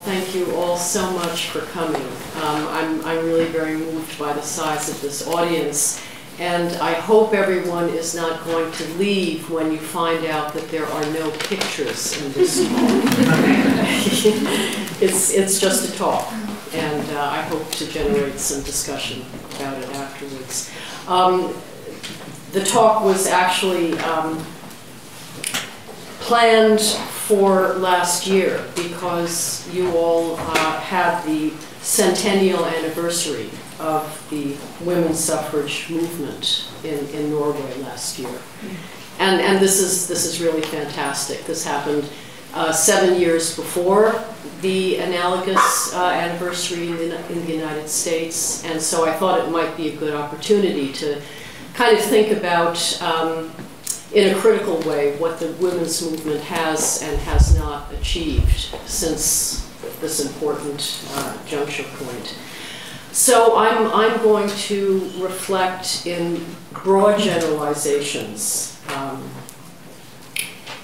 Thank you all so much for coming. Um, I'm, I'm really very moved by the size of this audience. And I hope everyone is not going to leave when you find out that there are no pictures in this talk. it's, it's just a talk, and uh, I hope to generate some discussion about it afterwards. Um, the talk was actually um, planned for last year because you all uh, had the centennial anniversary of the women's suffrage movement in, in Norway last year. And, and this, is, this is really fantastic. This happened uh, seven years before the analogous uh, anniversary in the, in the United States. And so I thought it might be a good opportunity to kind of think about um, in a critical way what the women's movement has and has not achieved since this important uh, juncture point. So I'm, I'm going to reflect in broad generalizations um,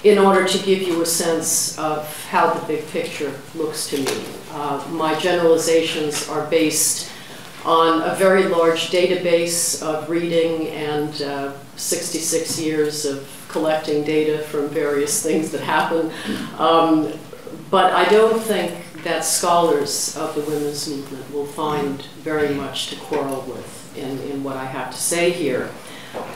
in order to give you a sense of how the big picture looks to me. Uh, my generalizations are based on a very large database of reading and uh, 66 years of collecting data from various things that happen. Um, but I don't think that scholars of the women's movement will find very much to quarrel with in, in what I have to say here.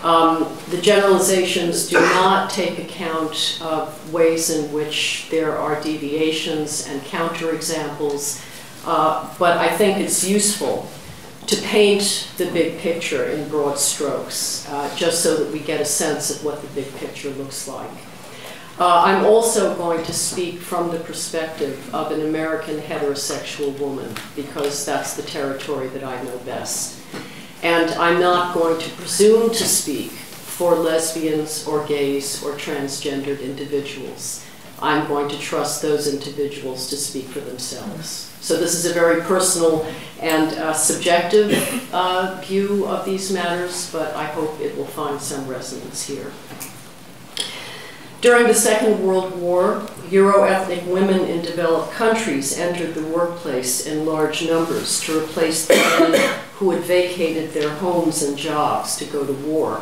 Um, the generalizations do not take account of ways in which there are deviations and counterexamples, uh, but I think it's useful to paint the big picture in broad strokes, uh, just so that we get a sense of what the big picture looks like. Uh, I'm also going to speak from the perspective of an American heterosexual woman, because that's the territory that I know best. And I'm not going to presume to speak for lesbians or gays or transgendered individuals. I'm going to trust those individuals to speak for themselves. So this is a very personal and uh, subjective uh, view of these matters, but I hope it will find some resonance here. During the Second World War, Euro-ethnic women in developed countries entered the workplace in large numbers to replace the men who had vacated their homes and jobs to go to war.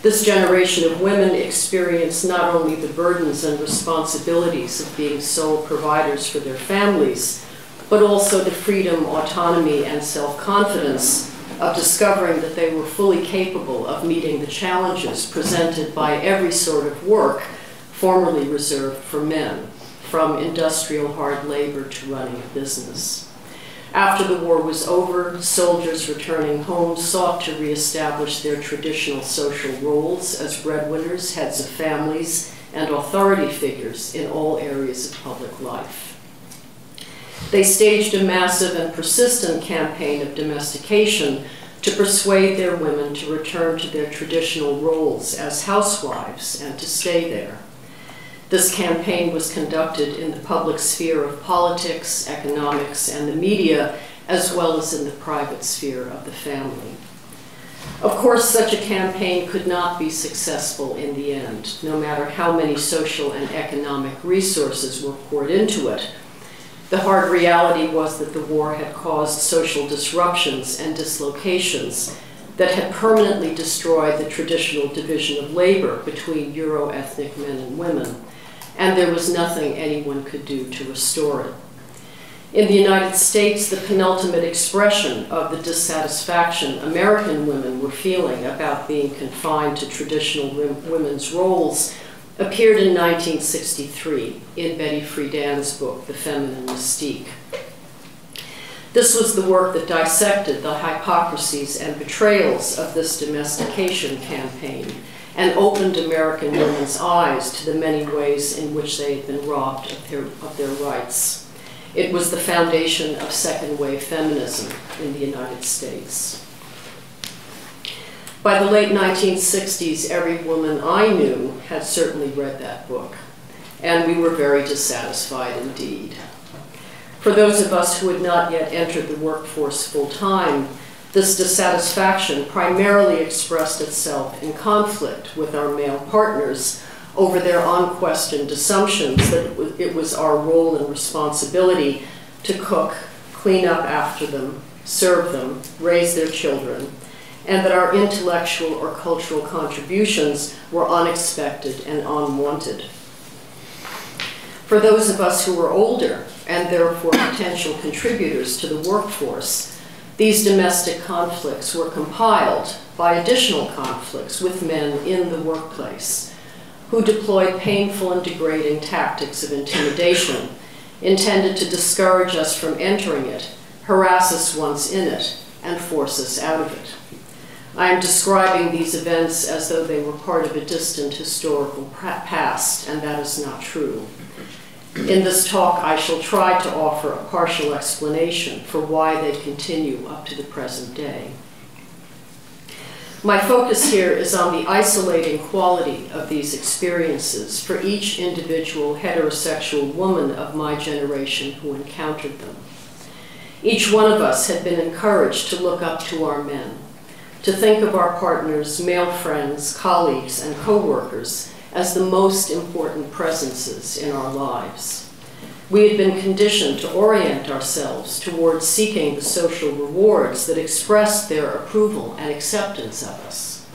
This generation of women experienced not only the burdens and responsibilities of being sole providers for their families, but also the freedom, autonomy, and self-confidence of discovering that they were fully capable of meeting the challenges presented by every sort of work formerly reserved for men, from industrial hard labor to running a business. After the war was over, soldiers returning home sought to reestablish their traditional social roles as breadwinners, heads of families, and authority figures in all areas of public life. They staged a massive and persistent campaign of domestication to persuade their women to return to their traditional roles as housewives and to stay there. This campaign was conducted in the public sphere of politics, economics, and the media, as well as in the private sphere of the family. Of course, such a campaign could not be successful in the end, no matter how many social and economic resources were poured into it, the hard reality was that the war had caused social disruptions and dislocations that had permanently destroyed the traditional division of labor between Euro-ethnic men and women, and there was nothing anyone could do to restore it. In the United States, the penultimate expression of the dissatisfaction American women were feeling about being confined to traditional women's roles appeared in 1963 in Betty Friedan's book, The Feminine Mystique. This was the work that dissected the hypocrisies and betrayals of this domestication campaign and opened American women's eyes to the many ways in which they had been robbed of their, of their rights. It was the foundation of second wave feminism in the United States. By the late 1960s, every woman I knew had certainly read that book, and we were very dissatisfied indeed. For those of us who had not yet entered the workforce full time, this dissatisfaction primarily expressed itself in conflict with our male partners over their unquestioned assumptions that it was our role and responsibility to cook, clean up after them, serve them, raise their children, and that our intellectual or cultural contributions were unexpected and unwanted. For those of us who were older and therefore potential contributors to the workforce, these domestic conflicts were compiled by additional conflicts with men in the workplace who deployed painful and degrading tactics of intimidation intended to discourage us from entering it, harass us once in it, and force us out of it. I am describing these events as though they were part of a distant historical past, and that is not true. In this talk, I shall try to offer a partial explanation for why they continue up to the present day. My focus here is on the isolating quality of these experiences for each individual heterosexual woman of my generation who encountered them. Each one of us had been encouraged to look up to our men, to think of our partners, male friends, colleagues, and co-workers as the most important presences in our lives. We had been conditioned to orient ourselves towards seeking the social rewards that expressed their approval and acceptance of us.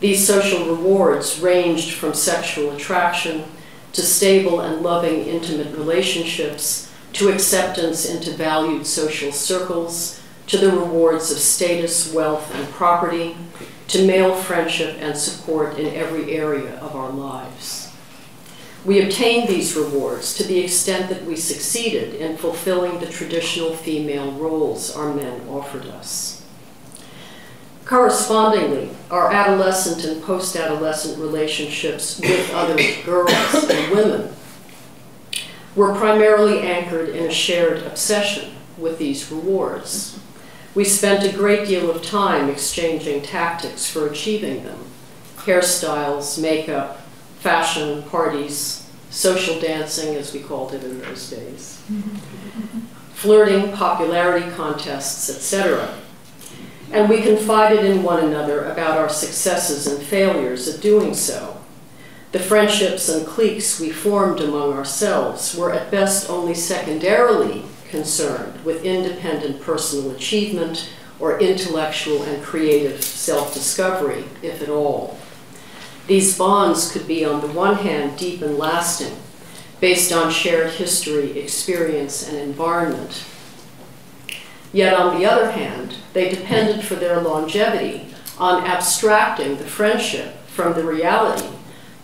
These social rewards ranged from sexual attraction to stable and loving intimate relationships to acceptance into valued social circles to the rewards of status, wealth, and property, to male friendship and support in every area of our lives. We obtained these rewards to the extent that we succeeded in fulfilling the traditional female roles our men offered us. Correspondingly, our adolescent and post-adolescent relationships with other girls and women were primarily anchored in a shared obsession with these rewards. We spent a great deal of time exchanging tactics for achieving them hairstyles, makeup, fashion, parties, social dancing, as we called it in those days, flirting, popularity contests, etc. And we confided in one another about our successes and failures at doing so. The friendships and cliques we formed among ourselves were at best only secondarily concerned with independent personal achievement or intellectual and creative self-discovery, if at all. These bonds could be, on the one hand, deep and lasting, based on shared history, experience, and environment. Yet, on the other hand, they depended for their longevity on abstracting the friendship from the reality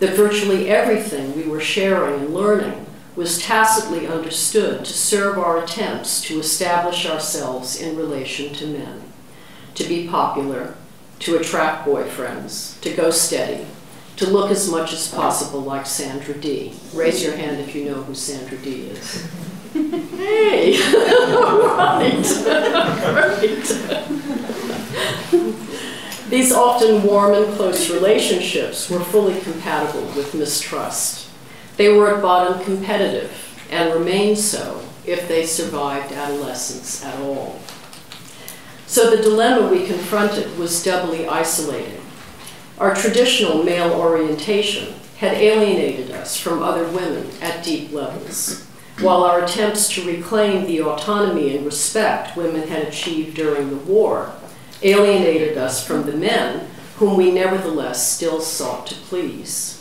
that virtually everything we were sharing and learning was tacitly understood to serve our attempts to establish ourselves in relation to men, to be popular, to attract boyfriends, to go steady, to look as much as possible like Sandra Dee. Raise your hand if you know who Sandra Dee is. hey! right! right! These often warm and close relationships were fully compatible with mistrust. They were at bottom competitive and remained so if they survived adolescence at all. So the dilemma we confronted was doubly isolating. Our traditional male orientation had alienated us from other women at deep levels, while our attempts to reclaim the autonomy and respect women had achieved during the war alienated us from the men whom we nevertheless still sought to please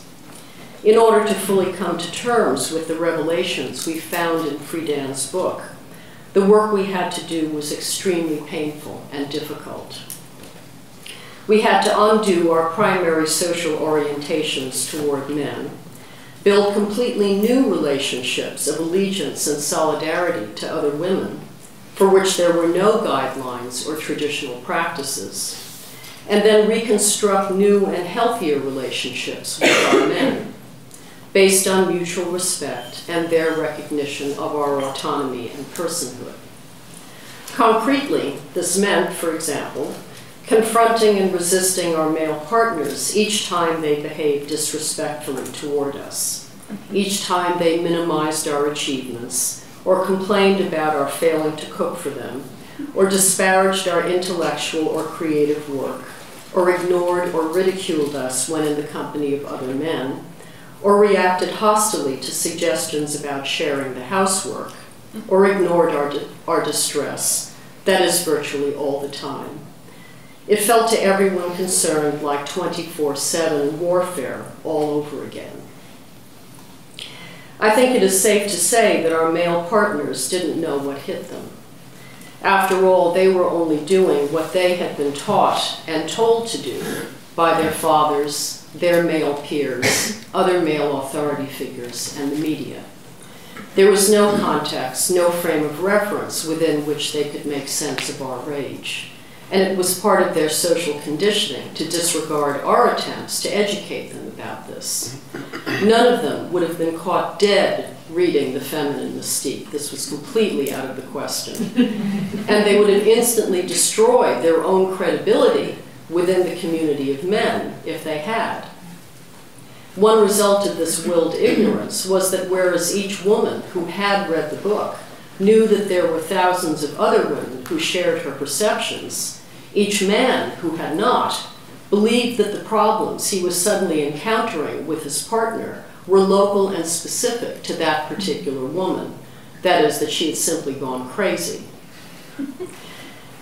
in order to fully come to terms with the revelations we found in Friedan's book. The work we had to do was extremely painful and difficult. We had to undo our primary social orientations toward men, build completely new relationships of allegiance and solidarity to other women, for which there were no guidelines or traditional practices, and then reconstruct new and healthier relationships with our men based on mutual respect and their recognition of our autonomy and personhood. Concretely, this meant, for example, confronting and resisting our male partners each time they behaved disrespectfully toward us, each time they minimized our achievements, or complained about our failing to cook for them, or disparaged our intellectual or creative work, or ignored or ridiculed us when in the company of other men, or reacted hostilely to suggestions about sharing the housework, or ignored our, our distress. That is virtually all the time. It felt to everyone concerned like 24 7 warfare all over again. I think it is safe to say that our male partners didn't know what hit them. After all, they were only doing what they had been taught and told to do by their fathers, their male peers, other male authority figures, and the media. There was no context, no frame of reference within which they could make sense of our rage. And it was part of their social conditioning to disregard our attempts to educate them about this. None of them would have been caught dead reading The Feminine Mystique. This was completely out of the question. and they would have instantly destroyed their own credibility within the community of men if they had. One result of this willed ignorance was that whereas each woman who had read the book knew that there were thousands of other women who shared her perceptions, each man who had not believed that the problems he was suddenly encountering with his partner were local and specific to that particular woman. That is, that she had simply gone crazy.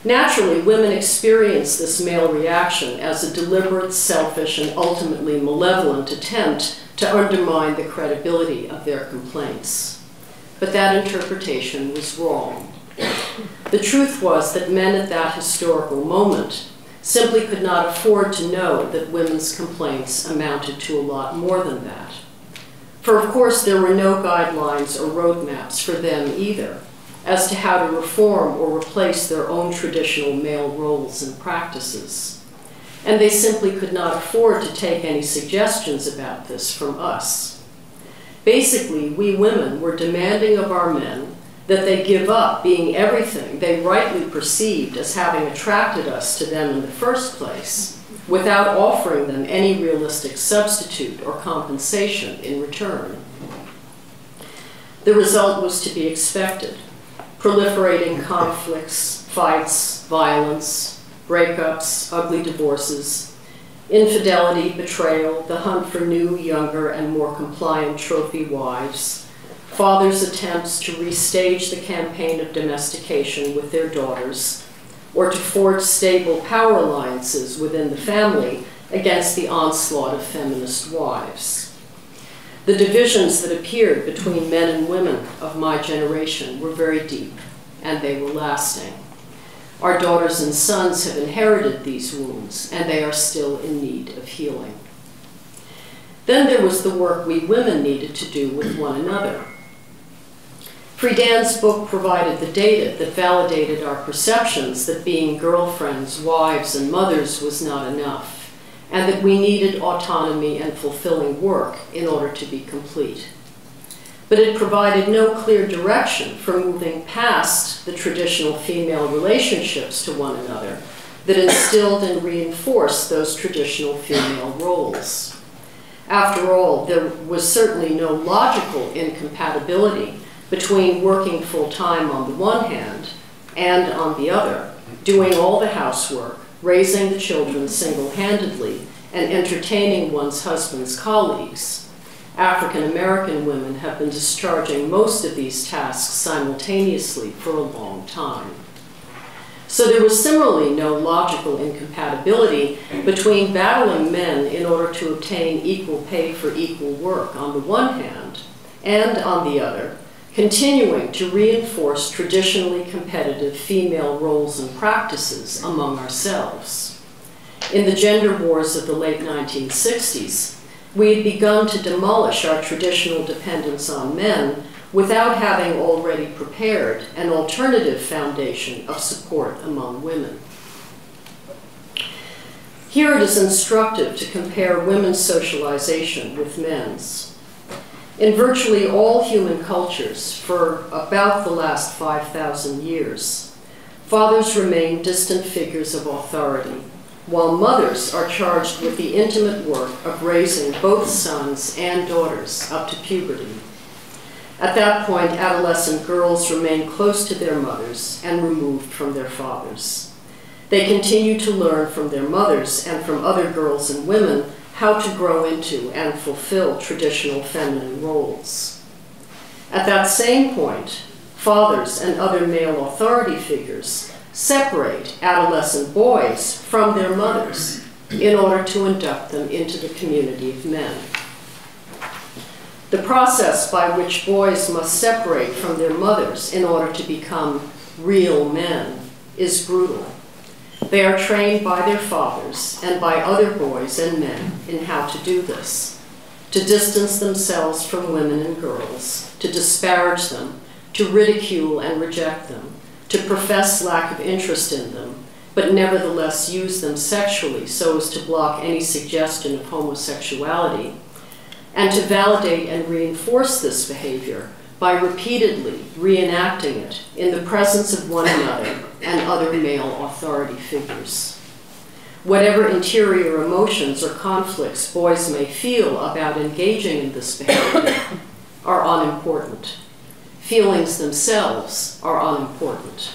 Naturally, women experience this male reaction as a deliberate, selfish, and ultimately malevolent attempt to undermine the credibility of their complaints. But that interpretation was wrong. The truth was that men at that historical moment simply could not afford to know that women's complaints amounted to a lot more than that. For of course, there were no guidelines or roadmaps for them either as to how to reform or replace their own traditional male roles and practices. And they simply could not afford to take any suggestions about this from us. Basically, we women were demanding of our men that they give up being everything they rightly perceived as having attracted us to them in the first place without offering them any realistic substitute or compensation in return. The result was to be expected proliferating conflicts, fights, violence, breakups, ugly divorces, infidelity, betrayal, the hunt for new, younger, and more compliant trophy wives, fathers' attempts to restage the campaign of domestication with their daughters, or to forge stable power alliances within the family against the onslaught of feminist wives. The divisions that appeared between men and women of my generation were very deep, and they were lasting. Our daughters and sons have inherited these wounds, and they are still in need of healing. Then there was the work we women needed to do with one another. Friedan's book provided the data that validated our perceptions that being girlfriends, wives, and mothers was not enough and that we needed autonomy and fulfilling work in order to be complete. But it provided no clear direction for moving past the traditional female relationships to one another that instilled and reinforced those traditional female roles. After all, there was certainly no logical incompatibility between working full time on the one hand and on the other, doing all the housework, raising the children single-handedly, and entertaining one's husband's colleagues. African American women have been discharging most of these tasks simultaneously for a long time. So there was similarly no logical incompatibility between battling men in order to obtain equal pay for equal work on the one hand, and on the other, continuing to reinforce traditionally competitive female roles and practices among ourselves. In the gender wars of the late 1960s, we had begun to demolish our traditional dependence on men without having already prepared an alternative foundation of support among women. Here it is instructive to compare women's socialization with men's. In virtually all human cultures for about the last 5,000 years, fathers remain distant figures of authority, while mothers are charged with the intimate work of raising both sons and daughters up to puberty. At that point, adolescent girls remain close to their mothers and removed from their fathers. They continue to learn from their mothers and from other girls and women how to grow into and fulfill traditional feminine roles. At that same point, fathers and other male authority figures separate adolescent boys from their mothers in order to induct them into the community of men. The process by which boys must separate from their mothers in order to become real men is brutal. They are trained by their fathers and by other boys and men in how to do this, to distance themselves from women and girls, to disparage them, to ridicule and reject them, to profess lack of interest in them, but nevertheless use them sexually so as to block any suggestion of homosexuality, and to validate and reinforce this behavior by repeatedly reenacting it in the presence of one another and other male authority figures. Whatever interior emotions or conflicts boys may feel about engaging in this behavior are unimportant. Feelings themselves are unimportant.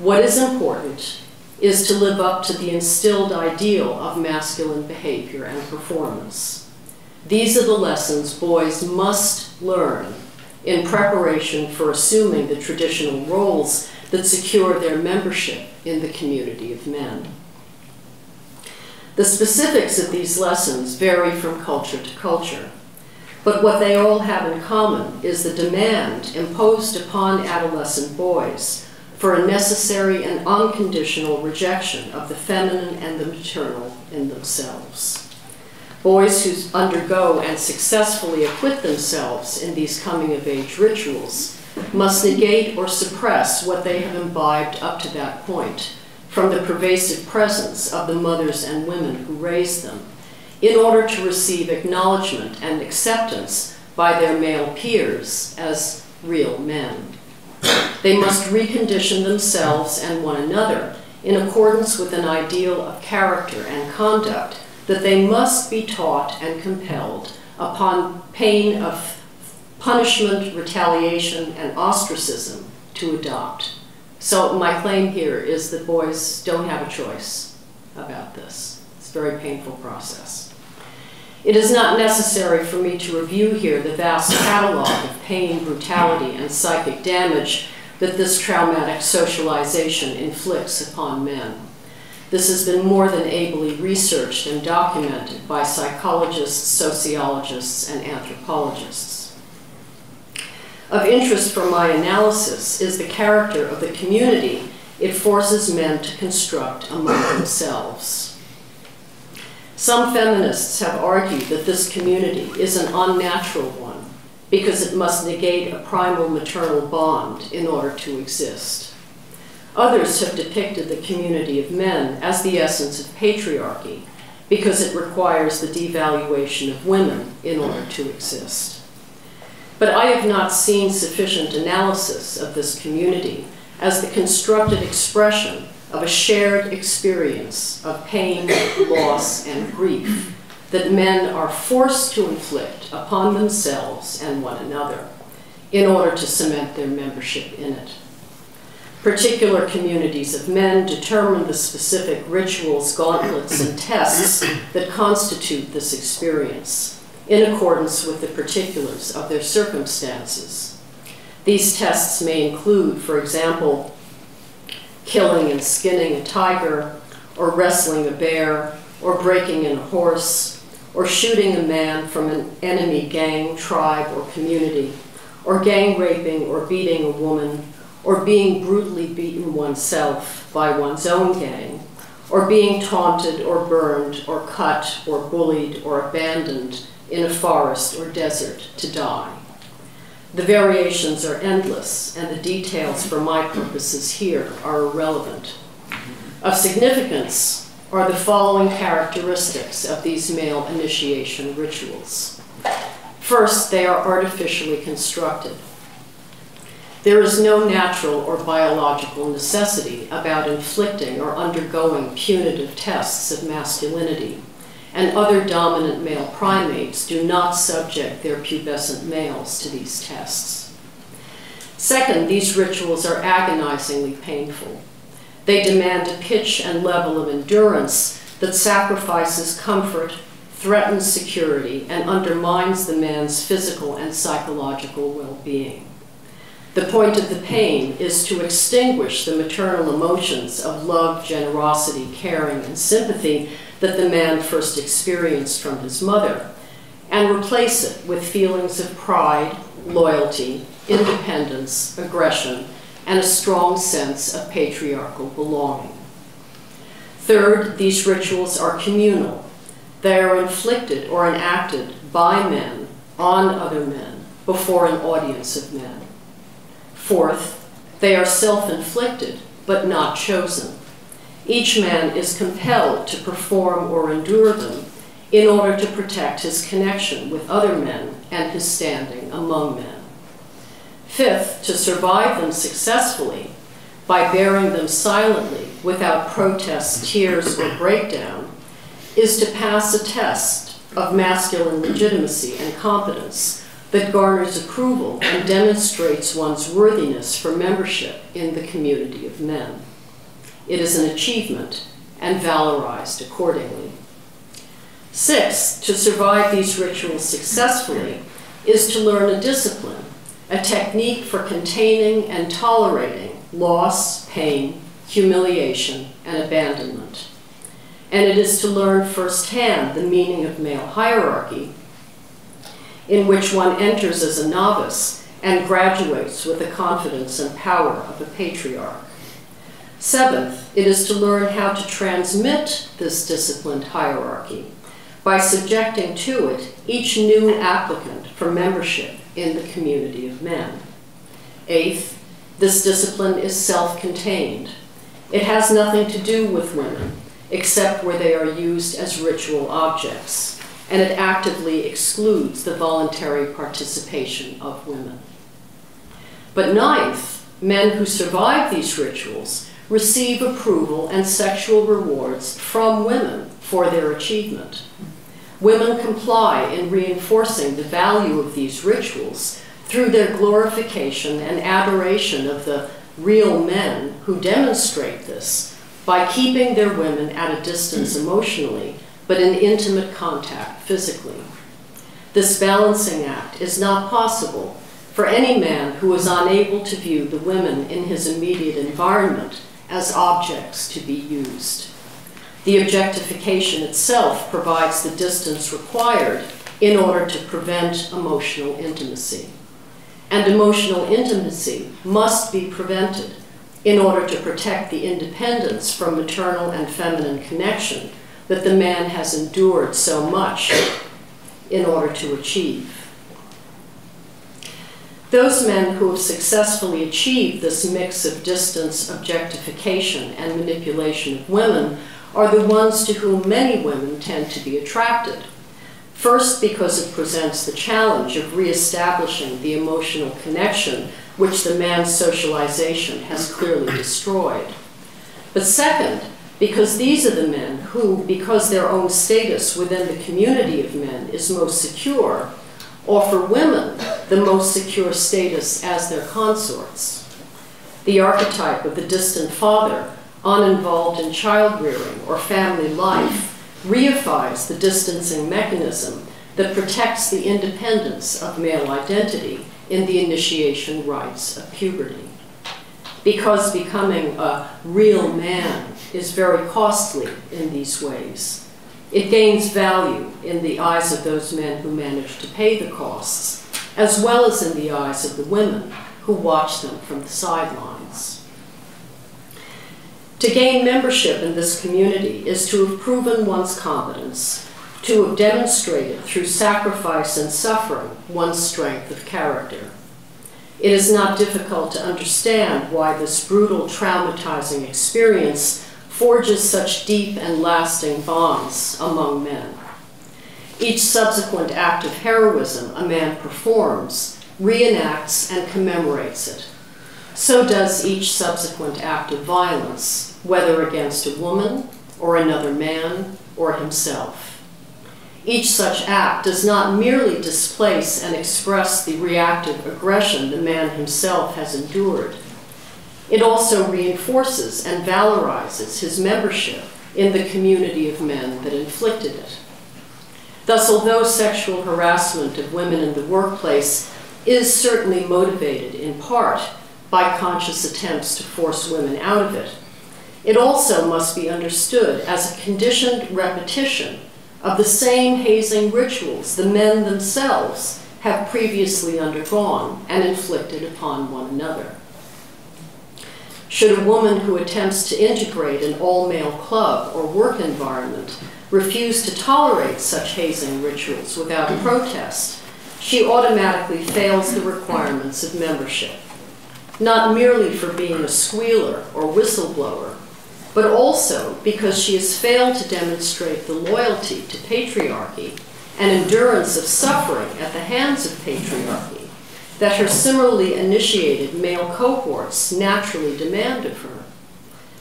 What is important is to live up to the instilled ideal of masculine behavior and performance. These are the lessons boys must learn in preparation for assuming the traditional roles that secure their membership in the community of men. The specifics of these lessons vary from culture to culture, but what they all have in common is the demand imposed upon adolescent boys for a necessary and unconditional rejection of the feminine and the maternal in themselves. Boys who undergo and successfully acquit themselves in these coming of age rituals must negate or suppress what they have imbibed up to that point from the pervasive presence of the mothers and women who raised them in order to receive acknowledgement and acceptance by their male peers as real men. They must recondition themselves and one another in accordance with an ideal of character and conduct that they must be taught and compelled upon pain of punishment, retaliation, and ostracism to adopt. So my claim here is that boys don't have a choice about this. It's a very painful process. It is not necessary for me to review here the vast catalog of pain, brutality, and psychic damage that this traumatic socialization inflicts upon men. This has been more than ably researched and documented by psychologists, sociologists, and anthropologists. Of interest for my analysis is the character of the community it forces men to construct among themselves. Some feminists have argued that this community is an unnatural one because it must negate a primal maternal bond in order to exist. Others have depicted the community of men as the essence of patriarchy because it requires the devaluation of women in order to exist. But I have not seen sufficient analysis of this community as the constructed expression of a shared experience of pain, loss, and grief that men are forced to inflict upon themselves and one another in order to cement their membership in it. Particular communities of men determine the specific rituals, gauntlets, and tests that constitute this experience in accordance with the particulars of their circumstances. These tests may include, for example, killing and skinning a tiger, or wrestling a bear, or breaking in a horse, or shooting a man from an enemy gang, tribe, or community, or gang raping or beating a woman or being brutally beaten oneself by one's own gang, or being taunted or burned or cut or bullied or abandoned in a forest or desert to die. The variations are endless, and the details for my purposes here are irrelevant. Of significance are the following characteristics of these male initiation rituals. First, they are artificially constructed. There is no natural or biological necessity about inflicting or undergoing punitive tests of masculinity, and other dominant male primates do not subject their pubescent males to these tests. Second, these rituals are agonizingly painful. They demand a pitch and level of endurance that sacrifices comfort, threatens security, and undermines the man's physical and psychological well being. The point of the pain is to extinguish the maternal emotions of love, generosity, caring, and sympathy that the man first experienced from his mother, and replace it with feelings of pride, loyalty, independence, aggression, and a strong sense of patriarchal belonging. Third, these rituals are communal. They are inflicted or enacted by men on other men before an audience of men. Fourth, they are self inflicted but not chosen. Each man is compelled to perform or endure them in order to protect his connection with other men and his standing among men. Fifth, to survive them successfully by bearing them silently without protest, tears, or breakdown is to pass a test of masculine legitimacy and competence that garners approval and demonstrates one's worthiness for membership in the community of men. It is an achievement and valorized accordingly. Six, to survive these rituals successfully is to learn a discipline, a technique for containing and tolerating loss, pain, humiliation, and abandonment. And it is to learn firsthand the meaning of male hierarchy in which one enters as a novice and graduates with the confidence and power of a patriarch. Seventh, it is to learn how to transmit this disciplined hierarchy by subjecting to it each new applicant for membership in the community of men. Eighth, this discipline is self contained. It has nothing to do with women, except where they are used as ritual objects and it actively excludes the voluntary participation of women. But ninth, men who survive these rituals receive approval and sexual rewards from women for their achievement. Women comply in reinforcing the value of these rituals through their glorification and adoration of the real men who demonstrate this by keeping their women at a distance emotionally but in intimate contact physically. This balancing act is not possible for any man who is unable to view the women in his immediate environment as objects to be used. The objectification itself provides the distance required in order to prevent emotional intimacy. And emotional intimacy must be prevented in order to protect the independence from maternal and feminine connection that the man has endured so much in order to achieve. Those men who have successfully achieved this mix of distance, objectification, and manipulation of women are the ones to whom many women tend to be attracted. First, because it presents the challenge of reestablishing the emotional connection which the man's socialization has clearly destroyed. But second, because these are the men who, because their own status within the community of men is most secure, offer women the most secure status as their consorts. The archetype of the distant father, uninvolved in child rearing or family life, reifies the distancing mechanism that protects the independence of male identity in the initiation rites of puberty. Because becoming a real man is very costly in these ways. It gains value in the eyes of those men who manage to pay the costs, as well as in the eyes of the women who watch them from the sidelines. To gain membership in this community is to have proven one's competence, to have demonstrated through sacrifice and suffering one's strength of character. It is not difficult to understand why this brutal, traumatizing experience forges such deep and lasting bonds among men. Each subsequent act of heroism a man performs reenacts and commemorates it. So does each subsequent act of violence, whether against a woman or another man or himself. Each such act does not merely displace and express the reactive aggression the man himself has endured it also reinforces and valorizes his membership in the community of men that inflicted it. Thus, although sexual harassment of women in the workplace is certainly motivated in part by conscious attempts to force women out of it, it also must be understood as a conditioned repetition of the same hazing rituals the men themselves have previously undergone and inflicted upon one another. Should a woman who attempts to integrate an all male club or work environment refuse to tolerate such hazing rituals without protest, she automatically fails the requirements of membership, not merely for being a squealer or whistleblower, but also because she has failed to demonstrate the loyalty to patriarchy and endurance of suffering at the hands of patriarchy that her similarly initiated male cohorts naturally demand of her.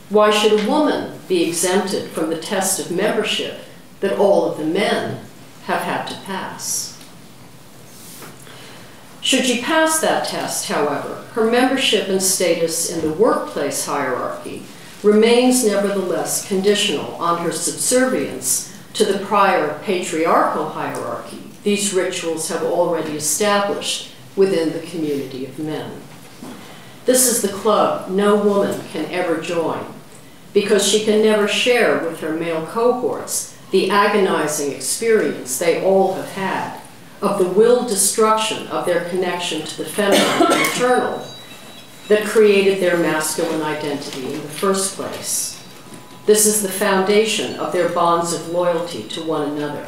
Why should a woman be exempted from the test of membership that all of the men have had to pass? Should she pass that test, however, her membership and status in the workplace hierarchy remains nevertheless conditional on her subservience to the prior patriarchal hierarchy these rituals have already established within the community of men. This is the club no woman can ever join because she can never share with her male cohorts the agonizing experience they all have had of the willed destruction of their connection to the feminine and maternal that created their masculine identity in the first place. This is the foundation of their bonds of loyalty to one another.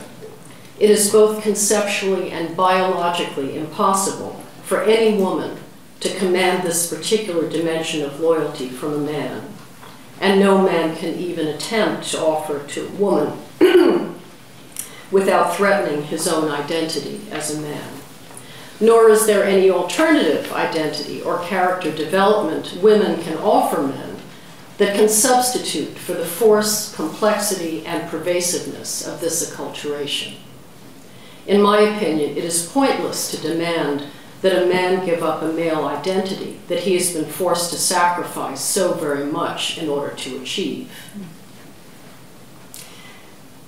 It is both conceptually and biologically impossible for any woman to command this particular dimension of loyalty from a man. And no man can even attempt to offer to a woman without threatening his own identity as a man. Nor is there any alternative identity or character development women can offer men that can substitute for the force, complexity, and pervasiveness of this acculturation. In my opinion, it is pointless to demand that a man give up a male identity that he has been forced to sacrifice so very much in order to achieve.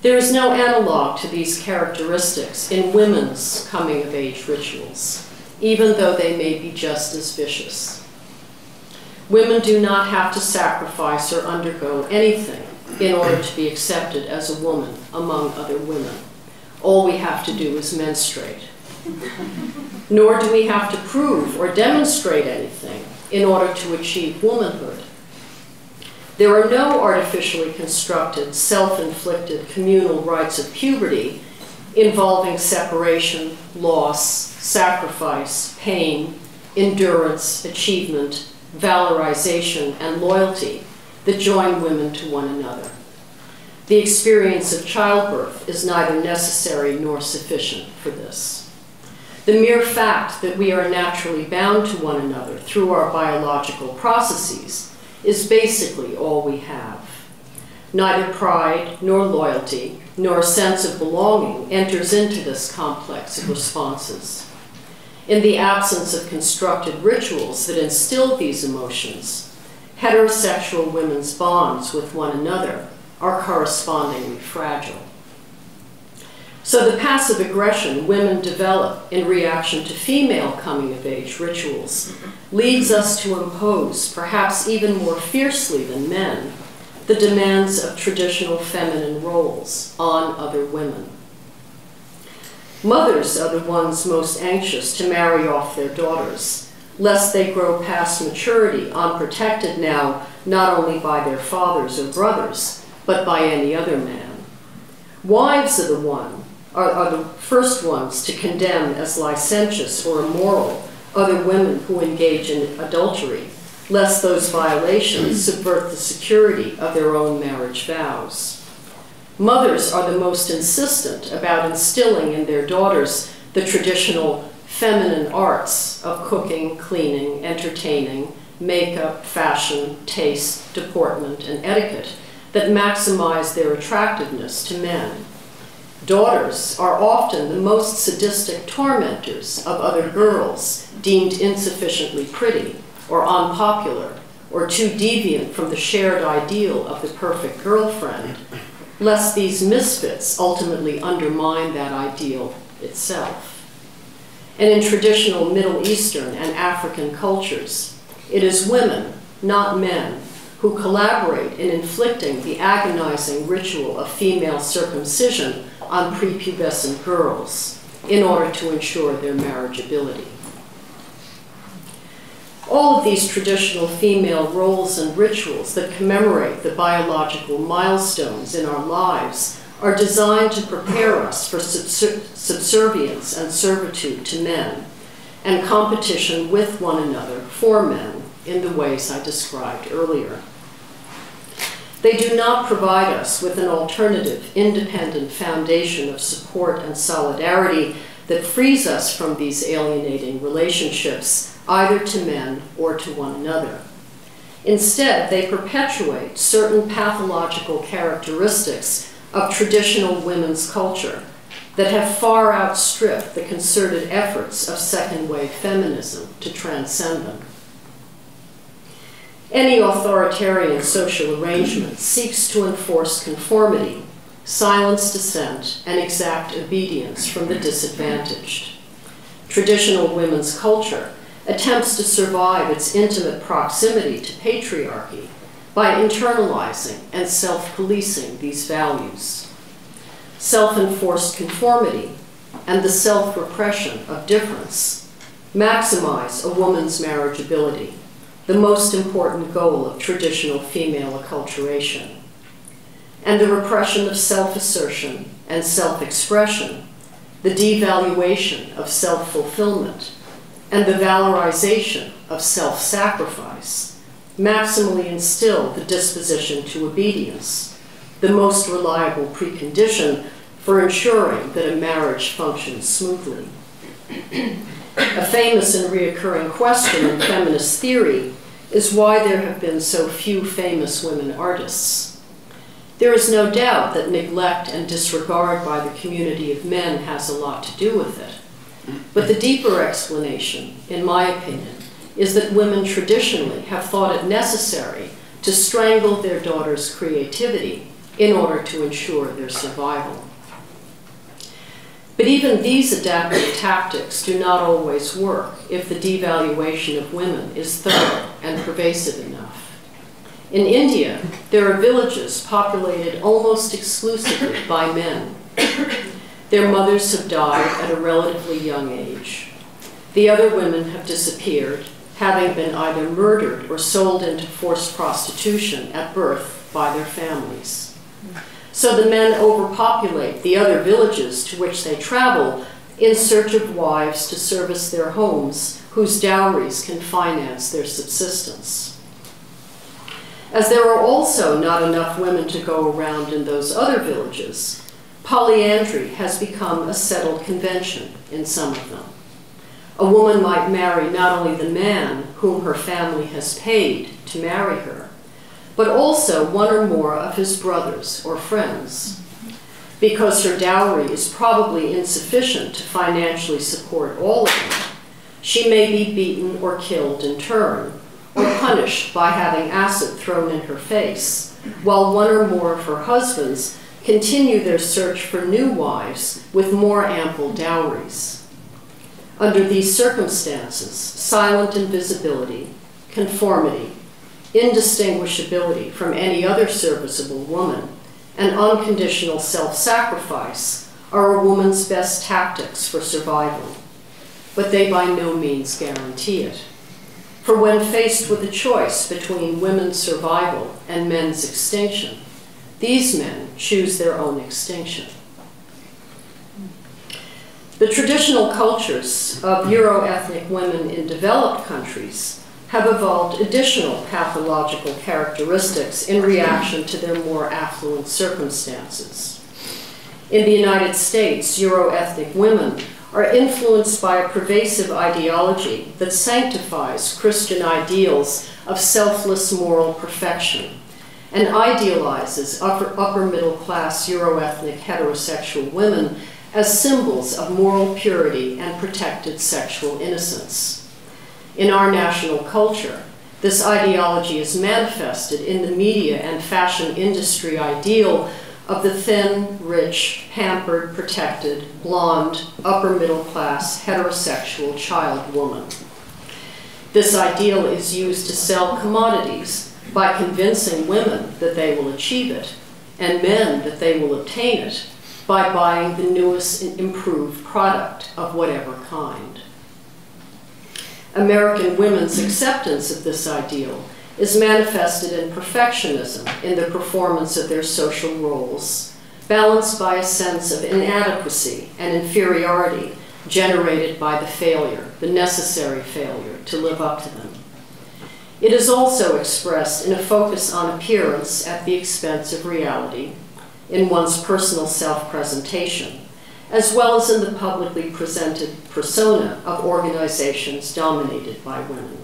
There is no analog to these characteristics in women's coming of age rituals, even though they may be just as vicious. Women do not have to sacrifice or undergo anything in order to be accepted as a woman among other women. All we have to do is menstruate. Nor do we have to prove or demonstrate anything in order to achieve womanhood. There are no artificially constructed, self-inflicted communal rites of puberty involving separation, loss, sacrifice, pain, endurance, achievement, valorization, and loyalty that join women to one another. The experience of childbirth is neither necessary nor sufficient for this. The mere fact that we are naturally bound to one another through our biological processes is basically all we have. Neither pride, nor loyalty, nor a sense of belonging enters into this complex of responses. In the absence of constructed rituals that instill these emotions, heterosexual women's bonds with one another are correspondingly fragile. So the passive aggression women develop in reaction to female coming of age rituals leads us to impose, perhaps even more fiercely than men, the demands of traditional feminine roles on other women. Mothers are the ones most anxious to marry off their daughters, lest they grow past maturity, unprotected now not only by their fathers or brothers, but by any other man. Wives are the one are, are the first ones to condemn as licentious or immoral other women who engage in adultery, lest those violations subvert the security of their own marriage vows. Mothers are the most insistent about instilling in their daughters the traditional feminine arts of cooking, cleaning, entertaining, makeup, fashion, taste, deportment, and etiquette that maximize their attractiveness to men. Daughters are often the most sadistic tormentors of other girls deemed insufficiently pretty or unpopular or too deviant from the shared ideal of the perfect girlfriend, lest these misfits ultimately undermine that ideal itself. And in traditional Middle Eastern and African cultures, it is women, not men, who collaborate in inflicting the agonizing ritual of female circumcision on prepubescent girls in order to ensure their marriageability. All of these traditional female roles and rituals that commemorate the biological milestones in our lives are designed to prepare us for subservience and servitude to men and competition with one another for men in the ways I described earlier. They do not provide us with an alternative, independent foundation of support and solidarity that frees us from these alienating relationships either to men or to one another. Instead, they perpetuate certain pathological characteristics of traditional women's culture that have far outstripped the concerted efforts of second wave feminism to transcend them. Any authoritarian social arrangement seeks to enforce conformity, silence dissent, and exact obedience from the disadvantaged. Traditional women's culture attempts to survive its intimate proximity to patriarchy by internalizing and self-policing these values. Self-enforced conformity and the self-repression of difference maximize a woman's marriageability, the most important goal of traditional female acculturation. And the repression of self-assertion and self-expression, the devaluation of self-fulfillment, and the valorization of self-sacrifice maximally instill the disposition to obedience, the most reliable precondition for ensuring that a marriage functions smoothly. a famous and reoccurring question in feminist theory is why there have been so few famous women artists. There is no doubt that neglect and disregard by the community of men has a lot to do with it. But the deeper explanation, in my opinion, is that women traditionally have thought it necessary to strangle their daughters' creativity in order to ensure their survival. But even these adaptive tactics do not always work if the devaluation of women is thorough and pervasive enough. In India, there are villages populated almost exclusively by men. Their mothers have died at a relatively young age. The other women have disappeared, having been either murdered or sold into forced prostitution at birth by their families. So the men overpopulate the other villages to which they travel in search of wives to service their homes whose dowries can finance their subsistence. As there are also not enough women to go around in those other villages, Polyandry has become a settled convention in some of them. A woman might marry not only the man whom her family has paid to marry her, but also one or more of his brothers or friends. Because her dowry is probably insufficient to financially support all of them, she may be beaten or killed in turn, or punished by having acid thrown in her face, while one or more of her husbands continue their search for new wives with more ample dowries. Under these circumstances, silent invisibility, conformity, indistinguishability from any other serviceable woman, and unconditional self-sacrifice are a woman's best tactics for survival. But they by no means guarantee it. For when faced with a choice between women's survival and men's extinction, these men choose their own extinction. The traditional cultures of Euro-ethnic women in developed countries have evolved additional pathological characteristics in reaction to their more affluent circumstances. In the United States, Euro-ethnic women are influenced by a pervasive ideology that sanctifies Christian ideals of selfless moral perfection and idealizes upper, upper middle class Euro-ethnic heterosexual women as symbols of moral purity and protected sexual innocence. In our national culture, this ideology is manifested in the media and fashion industry ideal of the thin, rich, pampered, protected, blonde, upper middle class, heterosexual child woman. This ideal is used to sell commodities by convincing women that they will achieve it and men that they will obtain it by buying the newest improved product of whatever kind. American women's acceptance of this ideal is manifested in perfectionism in the performance of their social roles, balanced by a sense of inadequacy and inferiority generated by the failure, the necessary failure, to live up to them. It is also expressed in a focus on appearance at the expense of reality, in one's personal self presentation, as well as in the publicly presented persona of organizations dominated by women.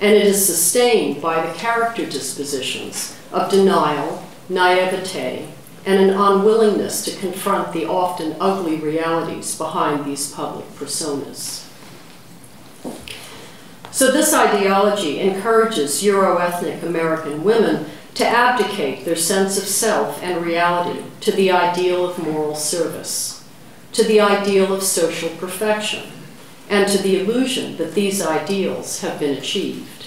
And it is sustained by the character dispositions of denial, naivete, and an unwillingness to confront the often ugly realities behind these public personas. So, this ideology encourages Euro-ethnic American women to abdicate their sense of self and reality to the ideal of moral service, to the ideal of social perfection, and to the illusion that these ideals have been achieved.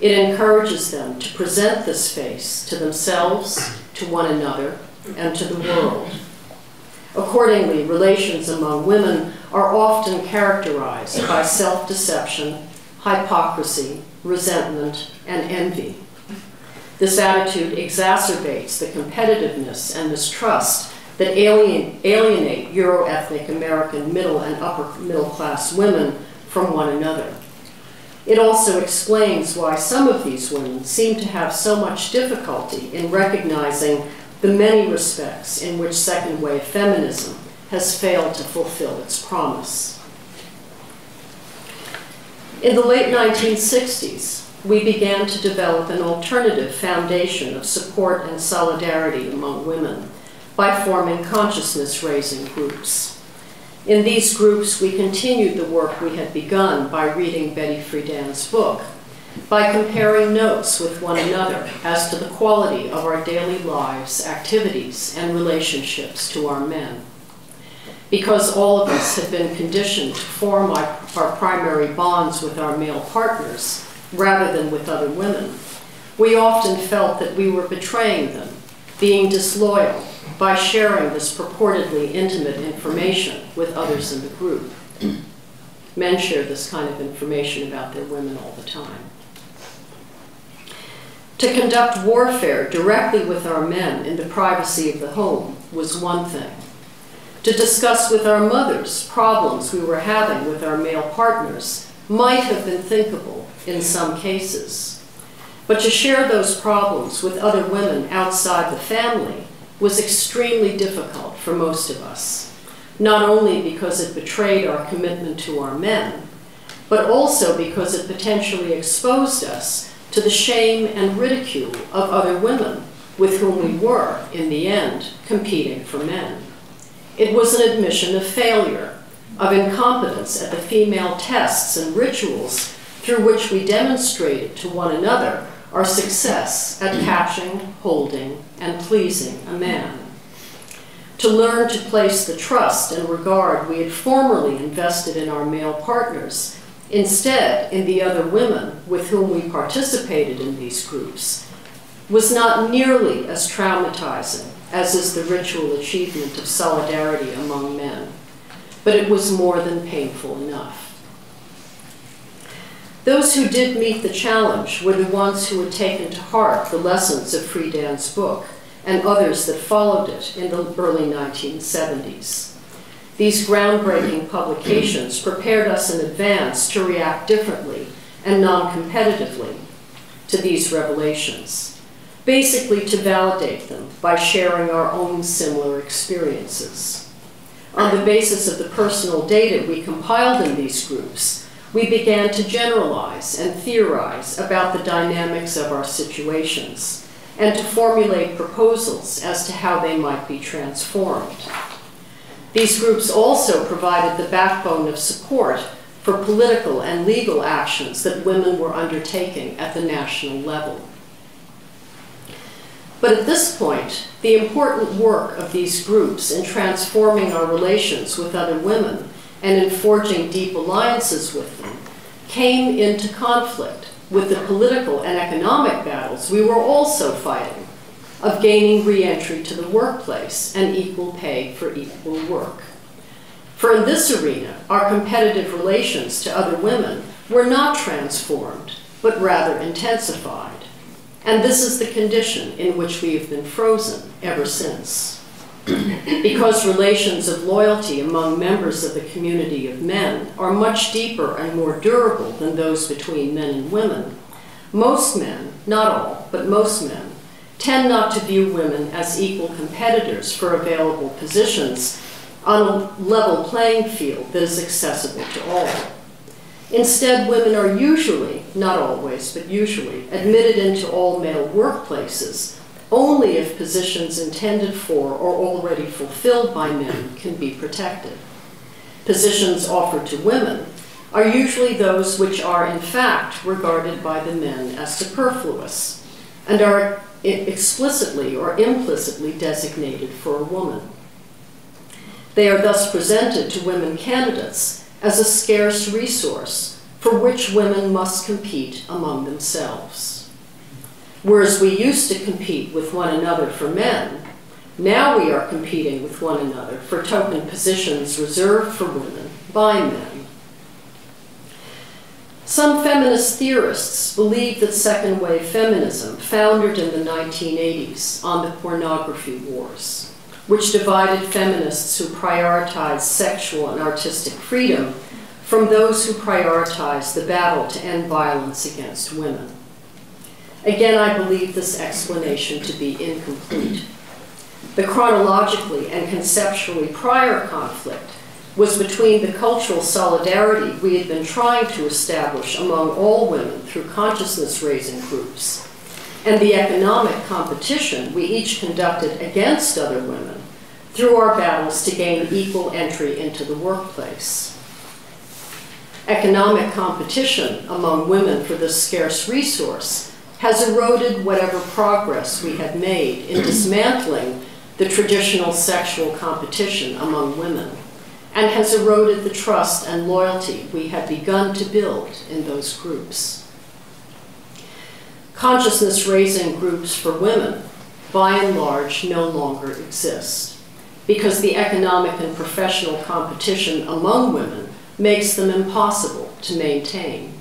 It encourages them to present this face to themselves, to one another, and to the world. Accordingly, relations among women are often characterized by self deception, hypocrisy, resentment, and envy. This attitude exacerbates the competitiveness and mistrust that alien, alienate Euro ethnic American middle and upper middle class women from one another. It also explains why some of these women seem to have so much difficulty in recognizing the many respects in which second wave feminism has failed to fulfill its promise. In the late 1960s, we began to develop an alternative foundation of support and solidarity among women by forming consciousness raising groups. In these groups, we continued the work we had begun by reading Betty Friedan's book, by comparing notes with one another as to the quality of our daily lives, activities, and relationships to our men. Because all of us had been conditioned to form our, our primary bonds with our male partners rather than with other women, we often felt that we were betraying them, being disloyal, by sharing this purportedly intimate information with others in the group. Men share this kind of information about their women all the time. To conduct warfare directly with our men in the privacy of the home was one thing. To discuss with our mothers problems we were having with our male partners might have been thinkable in some cases. But to share those problems with other women outside the family was extremely difficult for most of us, not only because it betrayed our commitment to our men, but also because it potentially exposed us to the shame and ridicule of other women with whom we were, in the end, competing for men. It was an admission of failure, of incompetence at the female tests and rituals through which we demonstrated to one another our success at mm. catching, holding, and pleasing a man. To learn to place the trust and regard we had formerly invested in our male partners instead in the other women with whom we participated in these groups was not nearly as traumatizing as is the ritual achievement of solidarity among men, but it was more than painful enough. Those who did meet the challenge were the ones who had taken to heart the lessons of Friedan's book and others that followed it in the early 1970s. These groundbreaking publications prepared us in advance to react differently and non competitively to these revelations, basically to validate them by sharing our own similar experiences. On the basis of the personal data we compiled in these groups, we began to generalize and theorize about the dynamics of our situations and to formulate proposals as to how they might be transformed. These groups also provided the backbone of support for political and legal actions that women were undertaking at the national level. But at this point, the important work of these groups in transforming our relations with other women and in forging deep alliances with them came into conflict with the political and economic battles we were also fighting of gaining reentry to the workplace and equal pay for equal work. For in this arena, our competitive relations to other women were not transformed, but rather intensified. And this is the condition in which we have been frozen ever since. because relations of loyalty among members of the community of men are much deeper and more durable than those between men and women, most men, not all, but most men, tend not to view women as equal competitors for available positions on a level playing field that is accessible to all. Instead, women are usually, not always, but usually, admitted into all male workplaces only if positions intended for or already fulfilled by men can be protected. Positions offered to women are usually those which are in fact regarded by the men as superfluous and are explicitly or implicitly designated for a woman. They are thus presented to women candidates as a scarce resource for which women must compete among themselves. Whereas we used to compete with one another for men, now we are competing with one another for token positions reserved for women by men. Some feminist theorists believe that second wave feminism, founded in the 1980s on the pornography wars, which divided feminists who prioritized sexual and artistic freedom from those who prioritized the battle to end violence against women. Again, I believe this explanation to be incomplete. The chronologically and conceptually prior conflict was between the cultural solidarity we had been trying to establish among all women through consciousness raising groups and the economic competition we each conducted against other women through our battles to gain equal entry into the workplace. Economic competition among women for this scarce resource has eroded whatever progress we had made in dismantling the traditional sexual competition among women and has eroded the trust and loyalty we had begun to build in those groups. Consciousness raising groups for women, by and large, no longer exist because the economic and professional competition among women makes them impossible to maintain.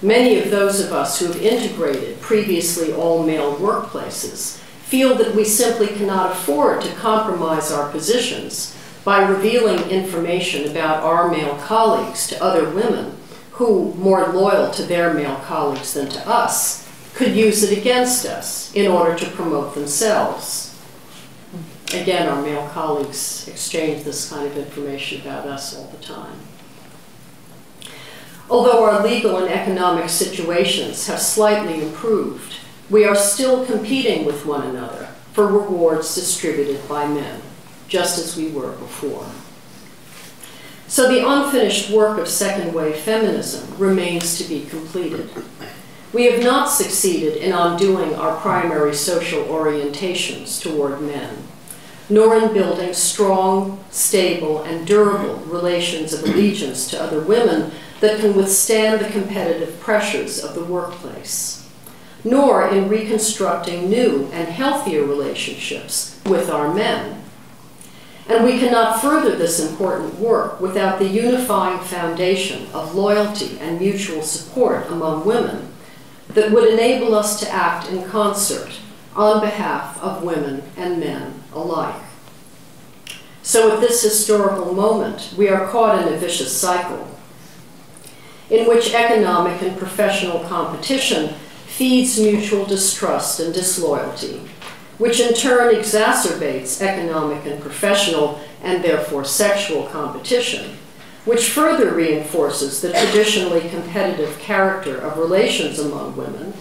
Many of those of us who have integrated previously all male workplaces feel that we simply cannot afford to compromise our positions by revealing information about our male colleagues to other women who, more loyal to their male colleagues than to us, could use it against us in order to promote themselves. Again, our male colleagues exchange this kind of information about us all the time. Although our legal and economic situations have slightly improved, we are still competing with one another for rewards distributed by men just as we were before. So the unfinished work of second wave feminism remains to be completed. We have not succeeded in undoing our primary social orientations toward men, nor in building strong, stable, and durable relations of allegiance to other women that can withstand the competitive pressures of the workplace, nor in reconstructing new and healthier relationships with our men and we cannot further this important work without the unifying foundation of loyalty and mutual support among women that would enable us to act in concert on behalf of women and men alike. So at this historical moment, we are caught in a vicious cycle in which economic and professional competition feeds mutual distrust and disloyalty which in turn exacerbates economic and professional and therefore sexual competition, which further reinforces the traditionally competitive character of relations among women,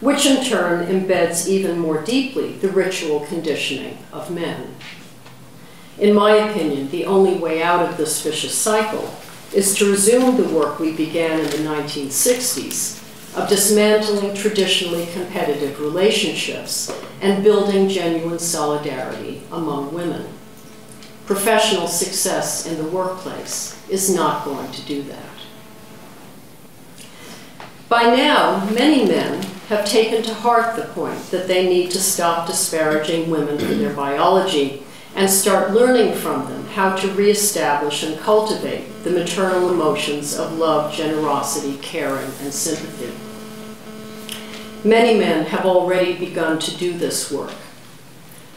which in turn embeds even more deeply the ritual conditioning of men. In my opinion, the only way out of this vicious cycle is to resume the work we began in the 1960s of dismantling traditionally competitive relationships and building genuine solidarity among women. Professional success in the workplace is not going to do that. By now, many men have taken to heart the point that they need to stop disparaging women for their biology and start learning from them how to reestablish and cultivate the maternal emotions of love, generosity, caring, and sympathy. Many men have already begun to do this work.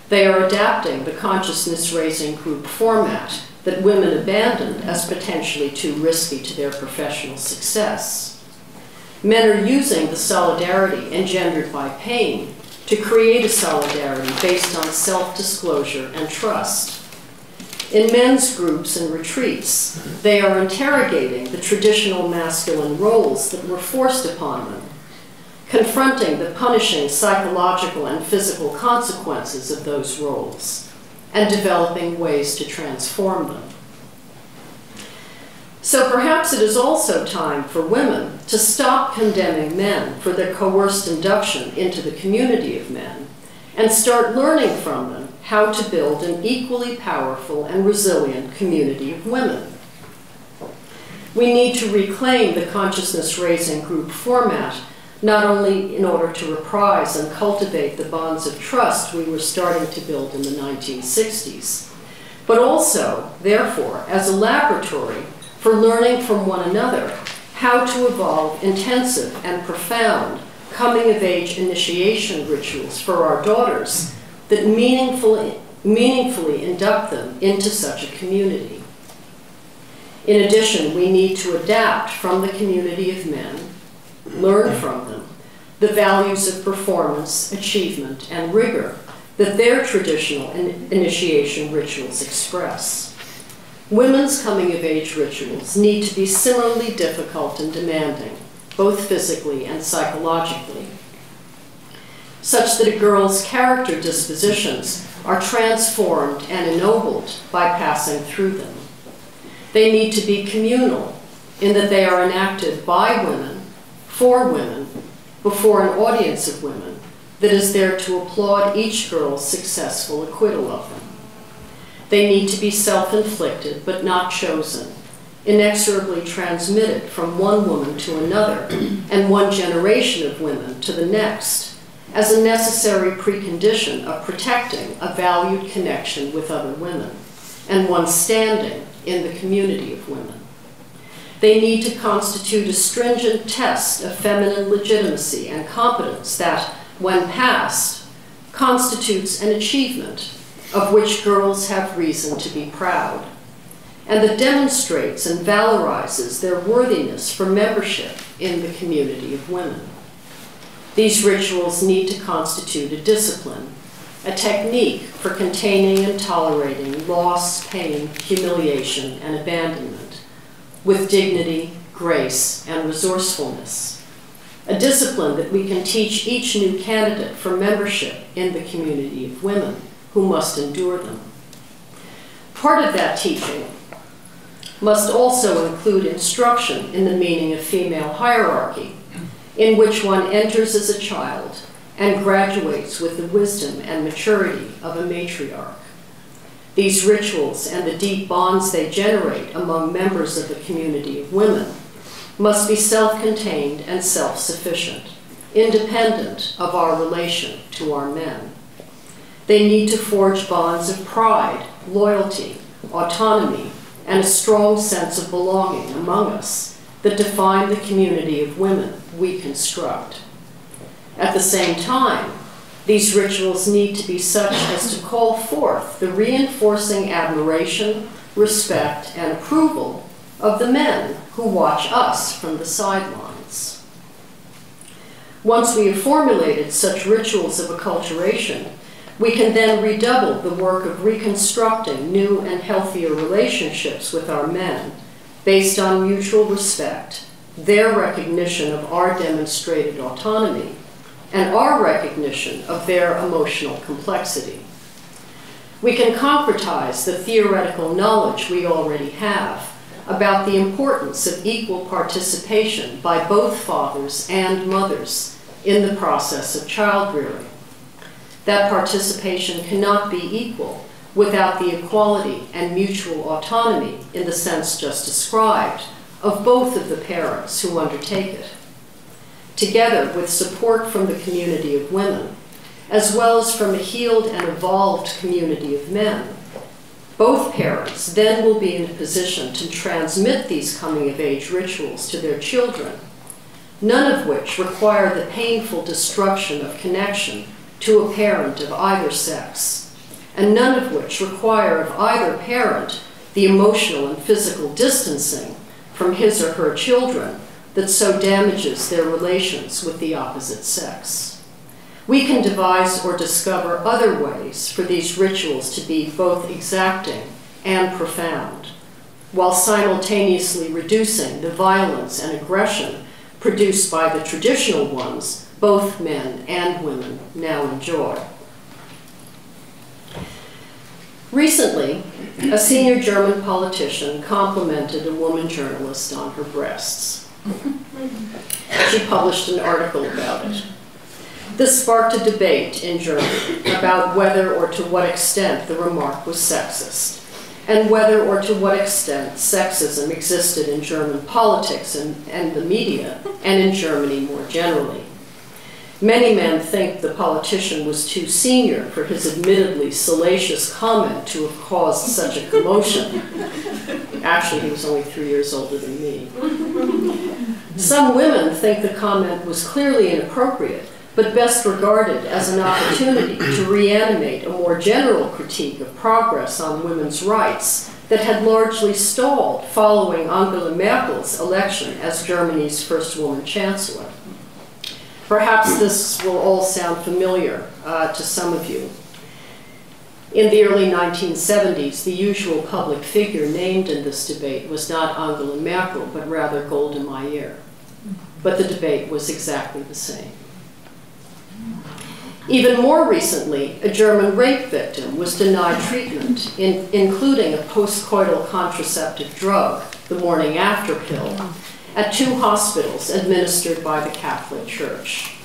They are adapting the consciousness raising group format that women abandoned as potentially too risky to their professional success. Men are using the solidarity engendered by pain to create a solidarity based on self disclosure and trust. In men's groups and retreats, they are interrogating the traditional masculine roles that were forced upon them, confronting the punishing psychological and physical consequences of those roles, and developing ways to transform them. So perhaps it is also time for women to stop condemning men for their coerced induction into the community of men and start learning from them how to build an equally powerful and resilient community of women. We need to reclaim the consciousness raising group format not only in order to reprise and cultivate the bonds of trust we were starting to build in the 1960s, but also, therefore, as a laboratory for learning from one another how to evolve intensive and profound coming of age initiation rituals for our daughters that meaningfully, meaningfully induct them into such a community. In addition, we need to adapt from the community of men, learn from them, the values of performance, achievement, and rigor that their traditional in initiation rituals express. Women's coming of age rituals need to be similarly difficult and demanding, both physically and psychologically, such that a girl's character dispositions are transformed and ennobled by passing through them. They need to be communal in that they are enacted by women, for women, before an audience of women that is there to applaud each girl's successful acquittal of them. They need to be self-inflicted, but not chosen, inexorably transmitted from one woman to another and one generation of women to the next as a necessary precondition of protecting a valued connection with other women and one's standing in the community of women. They need to constitute a stringent test of feminine legitimacy and competence that, when passed, constitutes an achievement of which girls have reason to be proud, and that demonstrates and valorizes their worthiness for membership in the community of women. These rituals need to constitute a discipline, a technique for containing and tolerating loss, pain, humiliation, and abandonment, with dignity, grace, and resourcefulness. A discipline that we can teach each new candidate for membership in the community of women who must endure them. Part of that teaching must also include instruction in the meaning of female hierarchy, in which one enters as a child and graduates with the wisdom and maturity of a matriarch. These rituals and the deep bonds they generate among members of the community of women must be self-contained and self-sufficient, independent of our relation to our men. They need to forge bonds of pride, loyalty, autonomy, and a strong sense of belonging among us that define the community of women we construct. At the same time, these rituals need to be such as to call forth the reinforcing admiration, respect, and approval of the men who watch us from the sidelines. Once we have formulated such rituals of acculturation, we can then redouble the work of reconstructing new and healthier relationships with our men based on mutual respect, their recognition of our demonstrated autonomy, and our recognition of their emotional complexity. We can concretize the theoretical knowledge we already have about the importance of equal participation by both fathers and mothers in the process of child rearing. That participation cannot be equal without the equality and mutual autonomy, in the sense just described, of both of the parents who undertake it. Together with support from the community of women, as well as from a healed and evolved community of men, both parents then will be in a position to transmit these coming of age rituals to their children, none of which require the painful destruction of connection to a parent of either sex, and none of which require of either parent the emotional and physical distancing from his or her children that so damages their relations with the opposite sex. We can devise or discover other ways for these rituals to be both exacting and profound, while simultaneously reducing the violence and aggression produced by the traditional ones both men and women now enjoy. Recently, a senior German politician complimented a woman journalist on her breasts. She published an article about it. This sparked a debate in Germany about whether or to what extent the remark was sexist, and whether or to what extent sexism existed in German politics and, and the media, and in Germany more generally. Many men think the politician was too senior for his admittedly salacious comment to have caused such a commotion. Actually, he was only three years older than me. Some women think the comment was clearly inappropriate but best regarded as an opportunity to reanimate a more general critique of progress on women's rights that had largely stalled following Angela Merkel's election as Germany's first woman chancellor. Perhaps this will all sound familiar uh, to some of you. In the early 1970s, the usual public figure named in this debate was not Angela Merkel, but rather Golda Meir. But the debate was exactly the same. Even more recently, a German rape victim was denied treatment, in, including a postcoital contraceptive drug, the morning after pill, at two hospitals administered by the Catholic Church.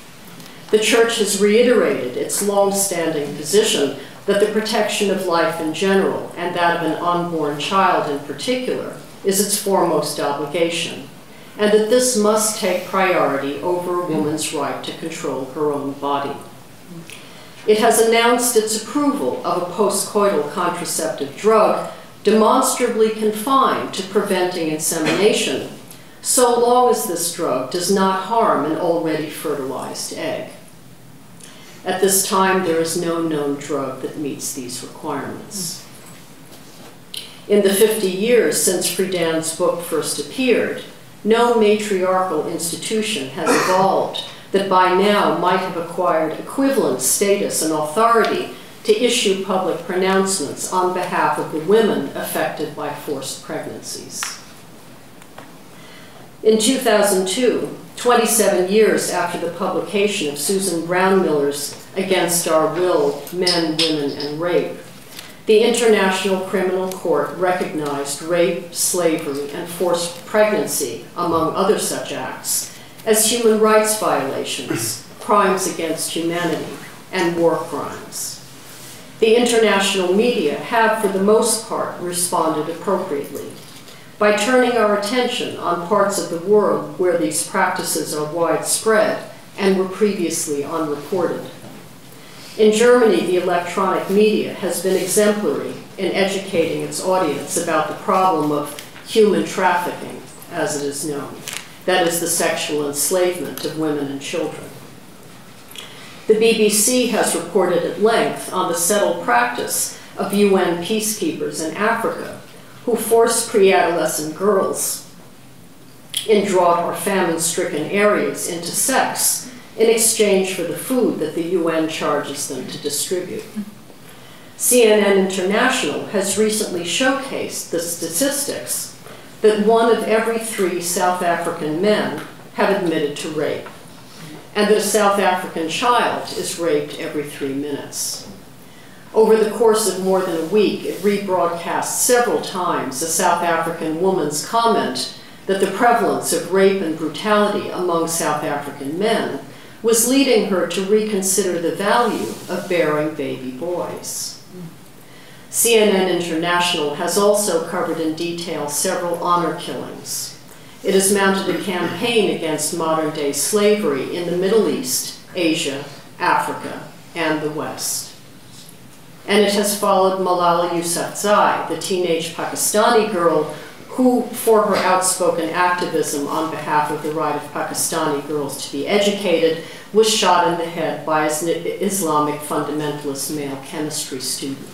The Church has reiterated its long-standing position that the protection of life in general, and that of an unborn child in particular, is its foremost obligation, and that this must take priority over a woman's right to control her own body. It has announced its approval of a postcoital contraceptive drug demonstrably confined to preventing insemination, so long as this drug does not harm an already fertilized egg. At this time, there is no known drug that meets these requirements. In the 50 years since Friedan's book first appeared, no matriarchal institution has evolved that by now might have acquired equivalent status and authority to issue public pronouncements on behalf of the women affected by forced pregnancies. In 2002, 27 years after the publication of Susan Brownmiller's Against Our Will, Men, Women, and Rape, the International Criminal Court recognized rape, slavery, and forced pregnancy, among other such acts, as human rights violations, crimes against humanity, and war crimes. The international media have, for the most part, responded appropriately by turning our attention on parts of the world where these practices are widespread and were previously unreported. In Germany, the electronic media has been exemplary in educating its audience about the problem of human trafficking, as it is known that is the sexual enslavement of women and children. The BBC has reported at length on the settled practice of UN peacekeepers in Africa who force pre-adolescent girls in drought or famine-stricken areas into sex in exchange for the food that the UN charges them to distribute. CNN International has recently showcased the statistics that one of every three South African men have admitted to rape, and that a South African child is raped every three minutes. Over the course of more than a week, it rebroadcast several times a South African woman's comment that the prevalence of rape and brutality among South African men was leading her to reconsider the value of bearing baby boys. CNN International has also covered in detail several honor killings. It has mounted a campaign against modern day slavery in the Middle East, Asia, Africa, and the West. And it has followed Malala Yousafzai, the teenage Pakistani girl who, for her outspoken activism on behalf of the right of Pakistani girls to be educated, was shot in the head by an Islamic fundamentalist male chemistry student.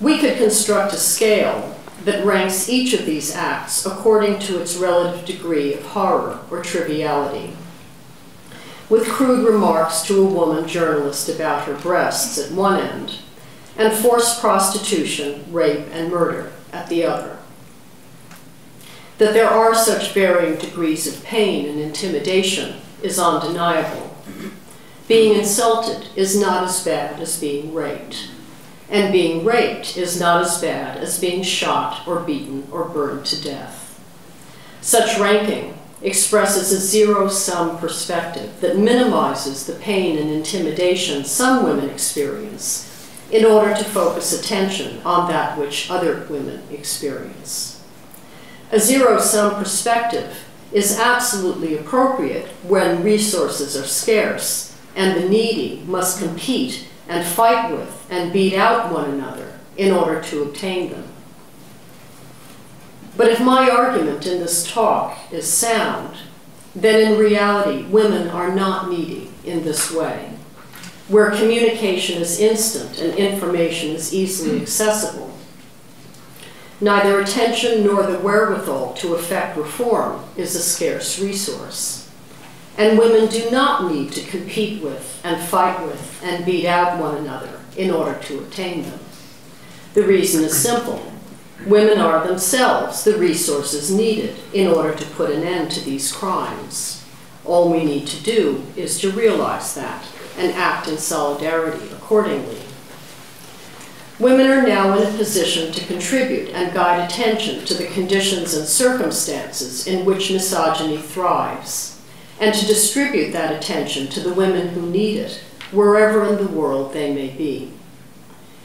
We could construct a scale that ranks each of these acts according to its relative degree of horror or triviality. With crude remarks to a woman journalist about her breasts at one end, and forced prostitution, rape, and murder at the other. That there are such varying degrees of pain and intimidation is undeniable. Being insulted is not as bad as being raped. And being raped is not as bad as being shot or beaten or burned to death. Such ranking expresses a zero-sum perspective that minimizes the pain and intimidation some women experience in order to focus attention on that which other women experience. A zero-sum perspective is absolutely appropriate when resources are scarce and the needy must compete and fight with and beat out one another in order to obtain them. But if my argument in this talk is sound, then in reality, women are not needy in this way where communication is instant and information is easily hmm. accessible. Neither attention nor the wherewithal to effect reform is a scarce resource. And women do not need to compete with and fight with and beat out one another in order to obtain them. The reason is simple. Women are themselves the resources needed in order to put an end to these crimes. All we need to do is to realize that and act in solidarity accordingly. Women are now in a position to contribute and guide attention to the conditions and circumstances in which misogyny thrives, and to distribute that attention to the women who need it, wherever in the world they may be.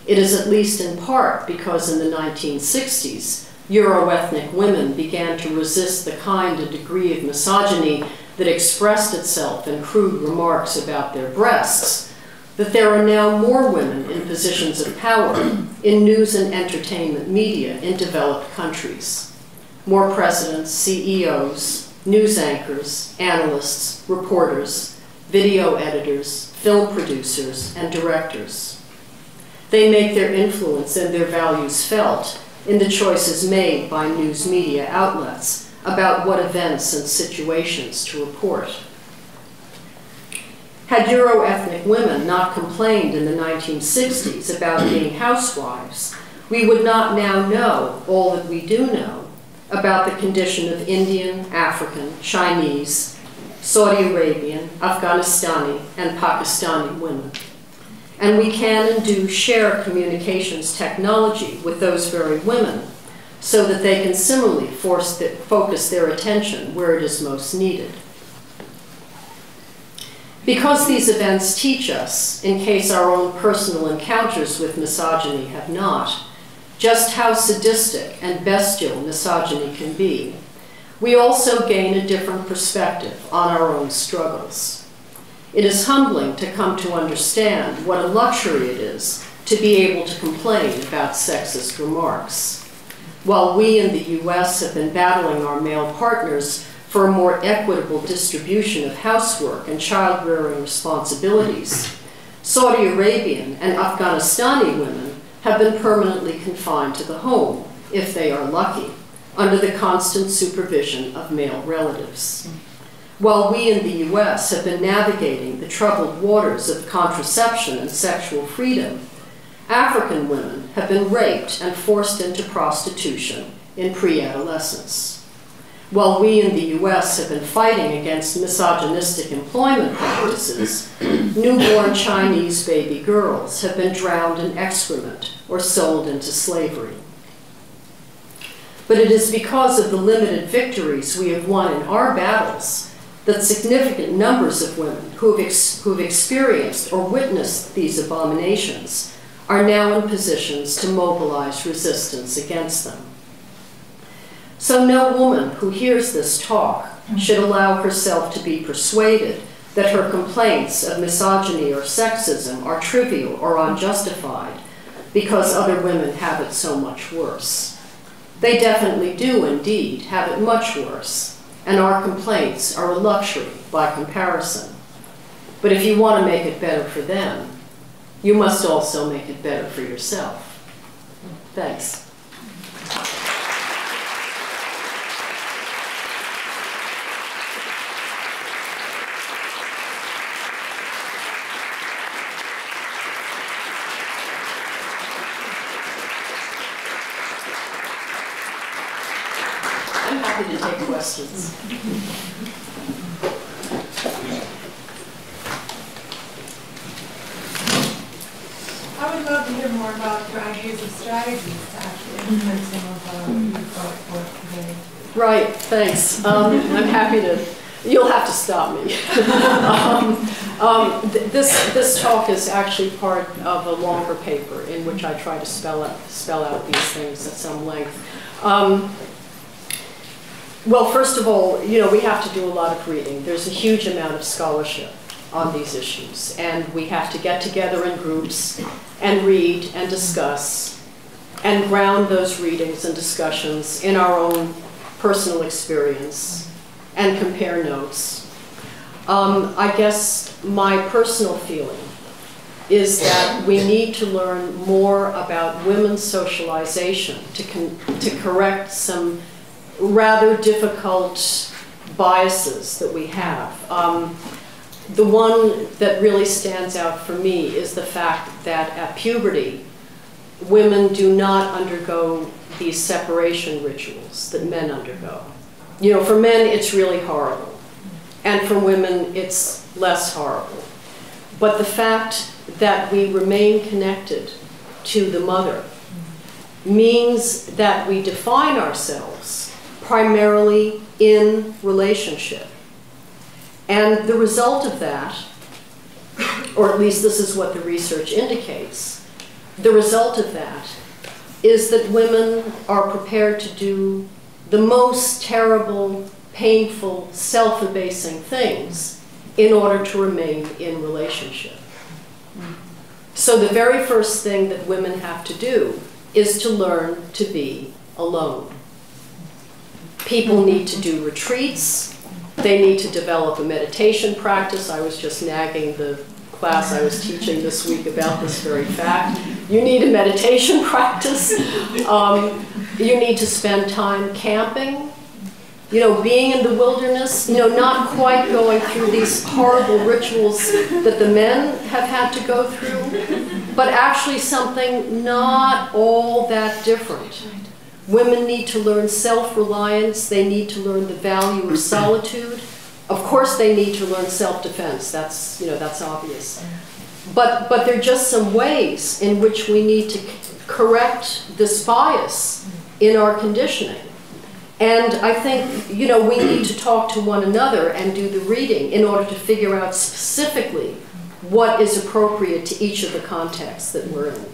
It is at least in part because in the 1960s, Euro-ethnic women began to resist the kind and degree of misogyny that expressed itself in crude remarks about their breasts, that there are now more women in positions of power in news and entertainment media in developed countries. More presidents, CEOs, news anchors, analysts, reporters, video editors, film producers, and directors. They make their influence and their values felt in the choices made by news media outlets about what events and situations to report. Had Euro-ethnic women not complained in the 1960s about being housewives, we would not now know all that we do know about the condition of Indian, African, Chinese, Saudi Arabian, Afghanistani, and Pakistani women. And we can and do share communications technology with those very women so that they can similarly force the, focus their attention where it is most needed. Because these events teach us, in case our own personal encounters with misogyny have not, just how sadistic and bestial misogyny can be, we also gain a different perspective on our own struggles. It is humbling to come to understand what a luxury it is to be able to complain about sexist remarks while we in the US have been battling our male partners for a more equitable distribution of housework and child rearing responsibilities, Saudi Arabian and Afghanistani women have been permanently confined to the home, if they are lucky, under the constant supervision of male relatives. While we in the US have been navigating the troubled waters of contraception and sexual freedom, African women have been raped and forced into prostitution in pre-adolescence. while we in the US have been fighting against misogynistic employment practices, newborn Chinese baby girls have been drowned in excrement or sold into slavery. But it is because of the limited victories we have won in our battles that significant numbers of women who have, who have experienced or witnessed these abominations are now in positions to mobilize resistance against them. So no woman who hears this talk should allow herself to be persuaded that her complaints of misogyny or sexism are trivial or unjustified because other women have it so much worse. They definitely do indeed have it much worse, and our complaints are a luxury by comparison. But if you want to make it better for them, you must also make it better for yourself. Thanks. happy to take questions. I would love to hear more about your ideas of strategies to of forth today. Right, thanks. Um, I'm happy to, you'll have to stop me. um, um, th this, this talk is actually part of a longer paper in which I try to spell out, spell out these things at some length. Um, well, first of all, you know, we have to do a lot of reading. There's a huge amount of scholarship on these issues, and we have to get together in groups and read and discuss and ground those readings and discussions in our own personal experience and compare notes. Um, I guess my personal feeling is that we need to learn more about women's socialization to, to correct some rather difficult biases that we have. Um, the one that really stands out for me is the fact that at puberty, women do not undergo these separation rituals that men undergo. You know, for men, it's really horrible. And for women, it's less horrible. But the fact that we remain connected to the mother means that we define ourselves primarily in relationship. And the result of that, or at least this is what the research indicates, the result of that is that women are prepared to do the most terrible, painful, self-abasing things in order to remain in relationship. So the very first thing that women have to do is to learn to be alone. People need to do retreats. They need to develop a meditation practice. I was just nagging the class I was teaching this week about this very fact. You need a meditation practice. Um, you need to spend time camping. You know, being in the wilderness, you know, not quite going through these horrible rituals that the men have had to go through, but actually something not all that different. Women need to learn self-reliance. They need to learn the value of solitude. Of course, they need to learn self-defense. That's, you know, that's obvious. But, but there are just some ways in which we need to correct this bias in our conditioning. And I think, you know, we need to talk to one another and do the reading in order to figure out specifically what is appropriate to each of the contexts that we're in.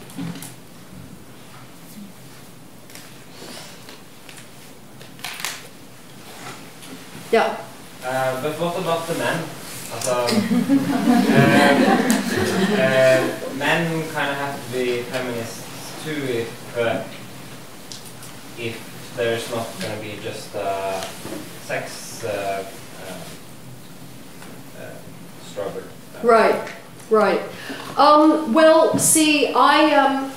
Yeah. Uh, but what about the men? Also, uh, uh, men kind of have to be feminists too if uh, if there's not going to be just uh, sex uh, struggle. Right, right. Um, well, see, I, um,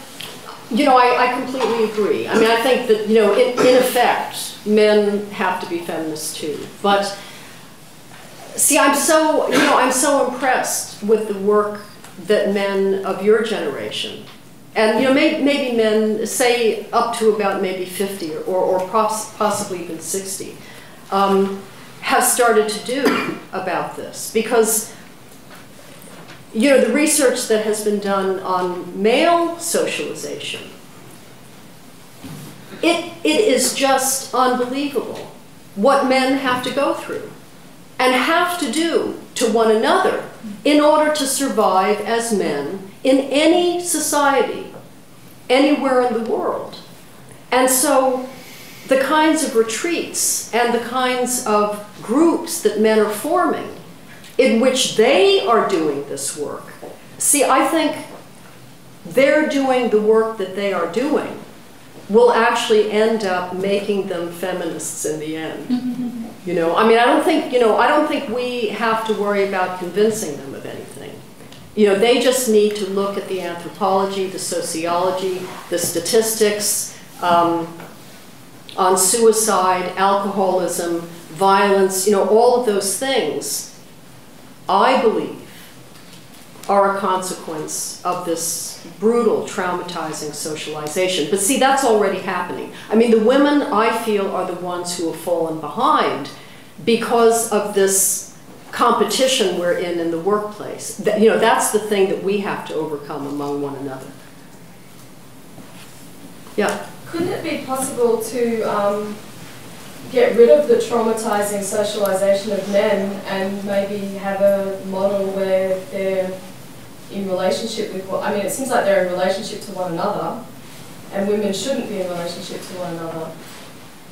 you know, I, I completely agree. I mean, I think that, you know, in, in effect, men have to be feminists too. But see, I'm so, you know, I'm so impressed with the work that men of your generation, and you know, may, maybe men, say up to about maybe 50 or, or, or possibly even 60, um, have started to do about this. Because, you know, the research that has been done on male socialization, it, it is just unbelievable what men have to go through and have to do to one another in order to survive as men in any society, anywhere in the world. And so the kinds of retreats and the kinds of groups that men are forming in which they are doing this work. See, I think they're doing the work that they are doing will actually end up making them feminists in the end. You know, I mean, I don't think, you know, I don't think we have to worry about convincing them of anything. You know, they just need to look at the anthropology, the sociology, the statistics um, on suicide, alcoholism, violence, you know, all of those things, I believe, are a consequence of this brutal, traumatizing socialization. But see, that's already happening. I mean, the women, I feel, are the ones who have fallen behind because of this competition we're in in the workplace. That, you know, that's the thing that we have to overcome among one another. Yeah. Couldn't it be possible to um, get rid of the traumatizing socialization of men and maybe have a model where they're in relationship with what, I mean, it seems like they're in relationship to one another, and women shouldn't be in relationship to one another.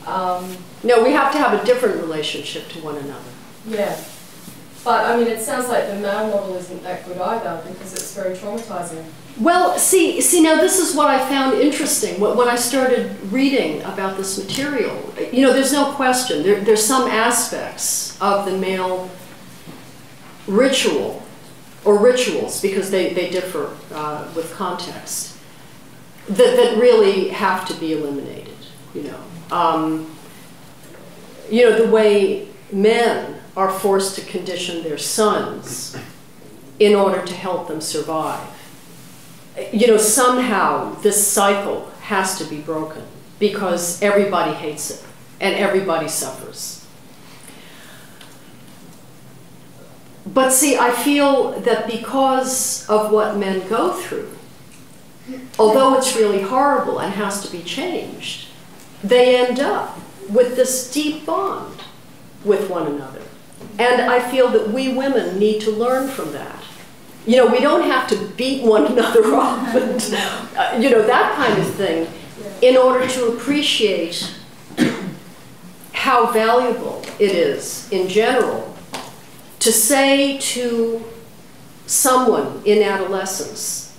Um, no, we have to have a different relationship to one another. Yeah. But I mean, it sounds like the male model isn't that good either because it's very traumatizing. Well, see, see, now this is what I found interesting when I started reading about this material. You know, there's no question. There, there's some aspects of the male ritual or rituals, because they, they differ uh, with context, that, that really have to be eliminated, you know. Um, you know, the way men are forced to condition their sons in order to help them survive. You know, somehow this cycle has to be broken because everybody hates it and everybody suffers. But see, I feel that because of what men go through, although it's really horrible and has to be changed, they end up with this deep bond with one another. And I feel that we women need to learn from that. You know, we don't have to beat one another up and, uh, you know, that kind of thing in order to appreciate how valuable it is in general to say to someone in adolescence,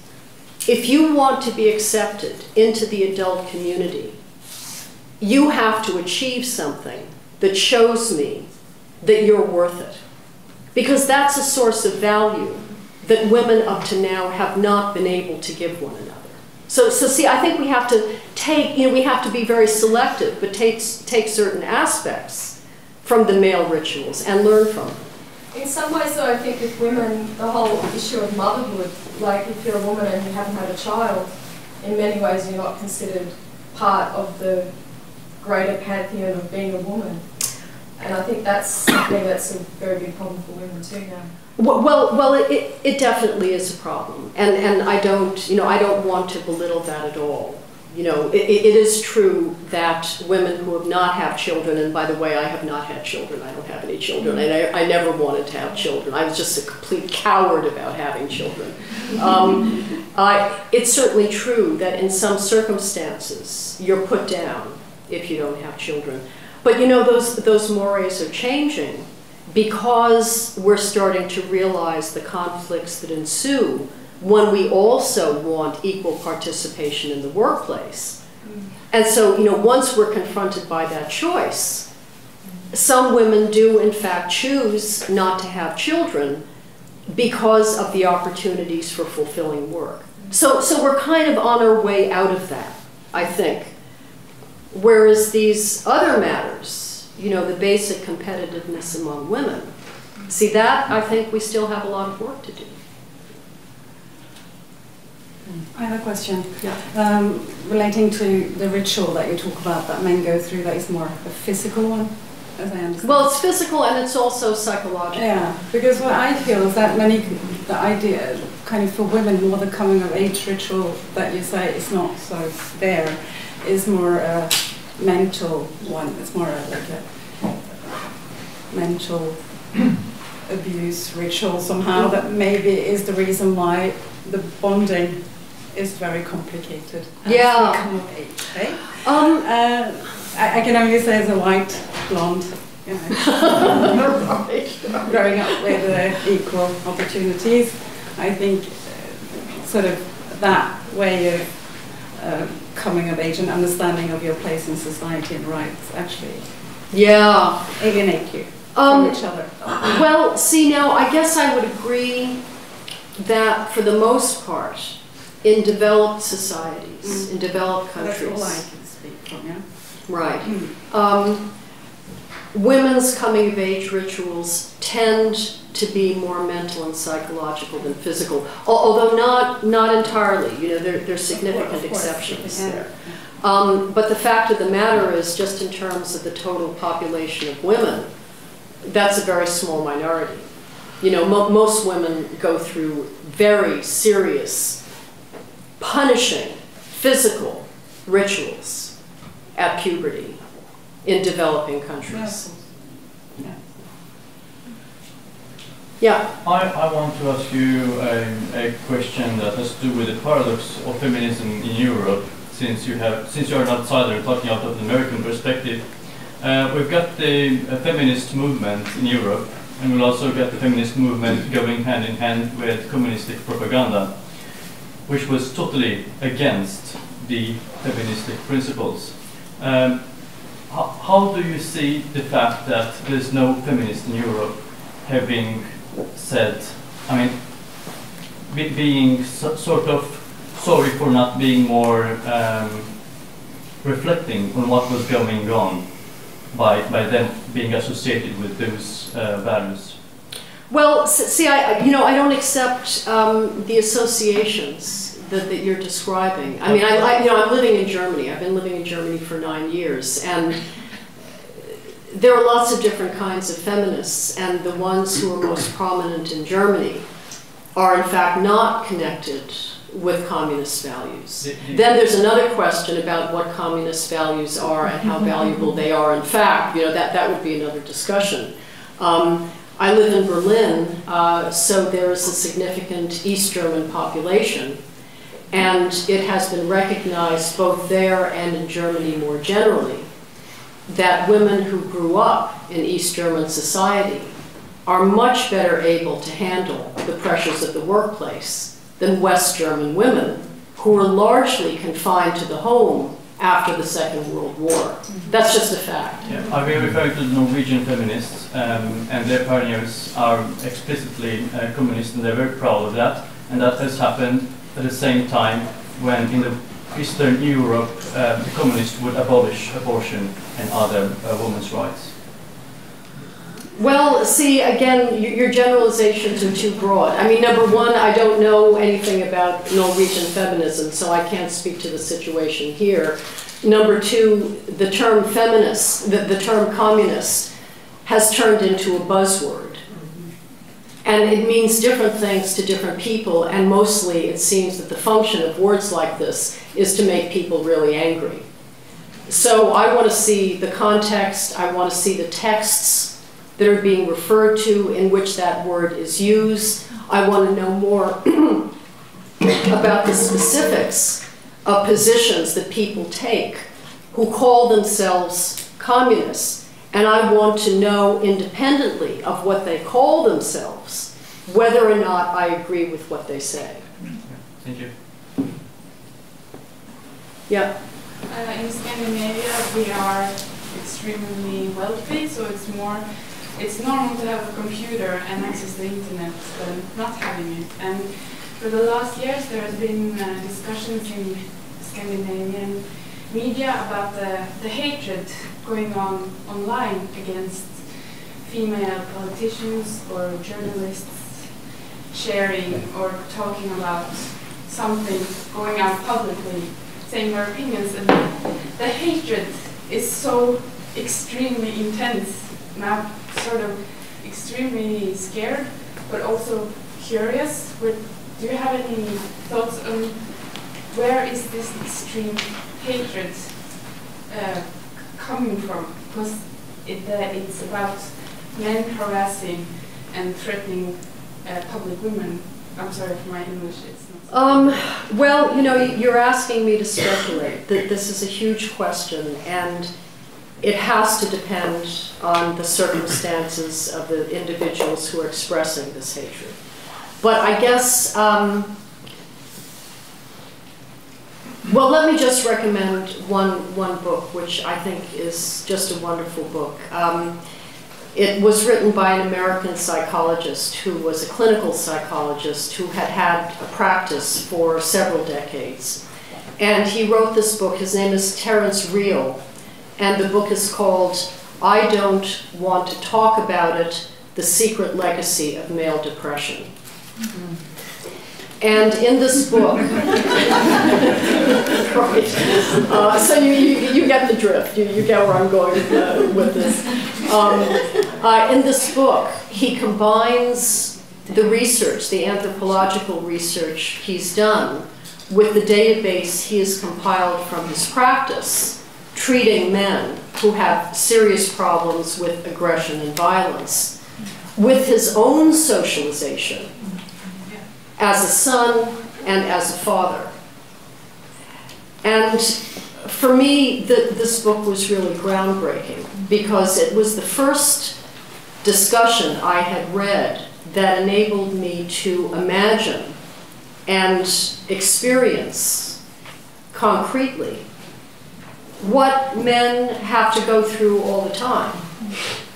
if you want to be accepted into the adult community, you have to achieve something that shows me that you're worth it. Because that's a source of value that women up to now have not been able to give one another. So, so see, I think we have to take, you know, we have to be very selective, but take, take certain aspects from the male rituals and learn from them. In some ways, though, I think with women, the whole issue of motherhood, like if you're a woman and you haven't had a child, in many ways you're not considered part of the greater pantheon of being a woman. And I think that's something that's a very big problem for women too now. Well, well, it, it definitely is a problem, and and I don't, you know, I don't want to belittle that at all you know, it, it is true that women who have not had children, and by the way, I have not had children, I don't have any children, and I, I never wanted to have children. I was just a complete coward about having children. Um, I, it's certainly true that in some circumstances you're put down if you don't have children. But you know, those, those mores are changing because we're starting to realize the conflicts that ensue when we also want equal participation in the workplace. Mm. And so, you know, once we're confronted by that choice, some women do in fact choose not to have children because of the opportunities for fulfilling work. So, so we're kind of on our way out of that, I think. Whereas these other matters, you know, the basic competitiveness among women, see that I think we still have a lot of work to do. I have a question. Yeah. Um, relating to the ritual that you talk about that men go through, that is more a physical one. as I understand. Well, it's physical and it's also psychological. Yeah, because what I feel is that many, the idea, kind of for women, more the coming of age ritual that you say is not so there, is more a mental one. It's more a, like a mental abuse ritual somehow that maybe is the reason why the bonding is very complicated. Yeah. come of age, eh? Um, Uh, I, I can only say as a white blonde, you know, growing up with uh, equal opportunities, I think uh, sort of that way of uh, coming of age and understanding of your place in society and rights actually yeah. alienate you Um, from each other. Well, see, now, I guess I would agree that for the most part, in developed societies, in developed That's all I countries, can speak from, yeah. right, um, women's coming of age rituals tend to be more mental and psychological than physical, although not, not entirely, you know, there, there's significant Of course, exceptions yeah. there. Um, but the fact of the matter is, just in terms of the total population of women, that's a very small minority. You know, mo- most women go through very serious, punishing, physical rituals at puberty in developing countries. Yeah. Yeah, I, I want to ask you a, a question that has to do with the paradox of feminism in Europe, since you have since you are an outsider talking out of the American perspective. Uh, we've got the uh, feminist movement in Europe, and we'll also get the feminist movement going hand in hand with communistic propaganda, which was totally against the feministic principles. Um, how, how do you see the fact that there's no feminist in Europe having said, I mean, be, being so, sort of sorry for not being more um, reflecting on what was going on by, by them being associated with those uh, values? Well, see, I, you know, I don't accept um, the associations that, that you're describing. I mean, I, I, you know, I'm living in Germany. I've been living in Germany for nine years, and there are lots of different kinds of feminists, and the ones who are most prominent in Germany are, in fact, not connected with communist values. The- the- Then there's another question about what communist values are and how valuable they are. In fact, you know, that, that would be another discussion. Um, I live in Berlin, uh, so there is a significant East German population, and it has been recognized both there and in Germany more generally that women who grew up in East German society are much better able to handle the pressures of the workplace than West German women, who were largely confined to the home after the Second World War. That's just a fact. Yeah, I've been referring to the Norwegian feminists, um, and their pioneers are explicitly uh, communist, and they're very proud of that. And that has happened at the same time when in the Eastern Europe, uh, the communists would abolish abortion and other uh, women's rights. Well, see, again, your generalizations are too broad. I mean, number one, I don't know anything about Norwegian feminism, so I can't speak to the situation here. Number two, the term feminist, the, the term communist, has turned into a buzzword. And it means different things to different people, and mostly it seems that the function of words like this is to make people really angry. So I want to see the context, I want to see the texts that are being referred to in which that word is used. I want to know more about the specifics of positions that people take who call themselves communists. And I want to know independently of what they call themselves, whether or not I agree with what they say. Thank you. Yeah. Uh, in Scandinavia, we are extremely wealthy, so it's more, it's normal to have a computer and access the internet than not having it. And for the last years, there has been uh, discussions in Scandinavian media about the, the hatred going on online against female politicians or journalists sharing or talking about something going out publicly saying their opinions and the hatred is so extremely intense. I'm sort of extremely scared, but also curious. Do you have any thoughts on where is this extreme hatred uh, coming from? Because it, uh, it's about men harassing and threatening uh, public women. I'm sorry for my English. Not. Um, well, you know, you're asking me to speculate. That this is a huge question, and it has to depend on the circumstances of the individuals who are expressing this hatred. But I guess, um, well, let me just recommend one one book, which I think is just a wonderful book. Um, it was written by an American psychologist who was a clinical psychologist who had had a practice for several decades. And he wrote this book. His name is Terrence Real. And the book is called I Don't Want to Talk About It The Secret Legacy of Male Depression. And in this book, right, uh, so you, you, you get the drift, you, you get where I'm going uh, with this. Um, uh, in this book, he combines the research, the anthropological research he's done, with the database he has compiled from his practice, treating men who have serious problems with aggression and violence, with his own socialization as a son and as a father. And for me, the, this book was really groundbreaking because it was the first discussion I had read that enabled me to imagine and experience concretely what men have to go through all the time.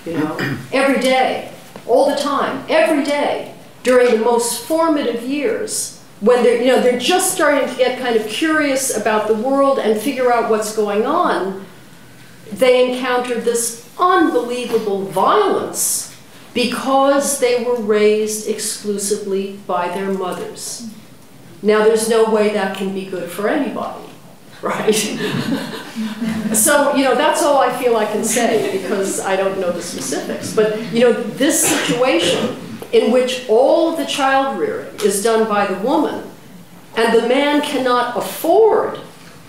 You know, every day, all the time, every day, during the most formative years when they're, you know, they're just starting to get kind of curious about the world and figure out what's going on, they encountered this unbelievable violence because they were raised exclusively by their mothers. Now, there's no way that can be good for anybody, right? so, you know, that's all I feel I can say because I don't know the specifics. But, you know, this situation in which all of the child rearing is done by the woman, and the man cannot afford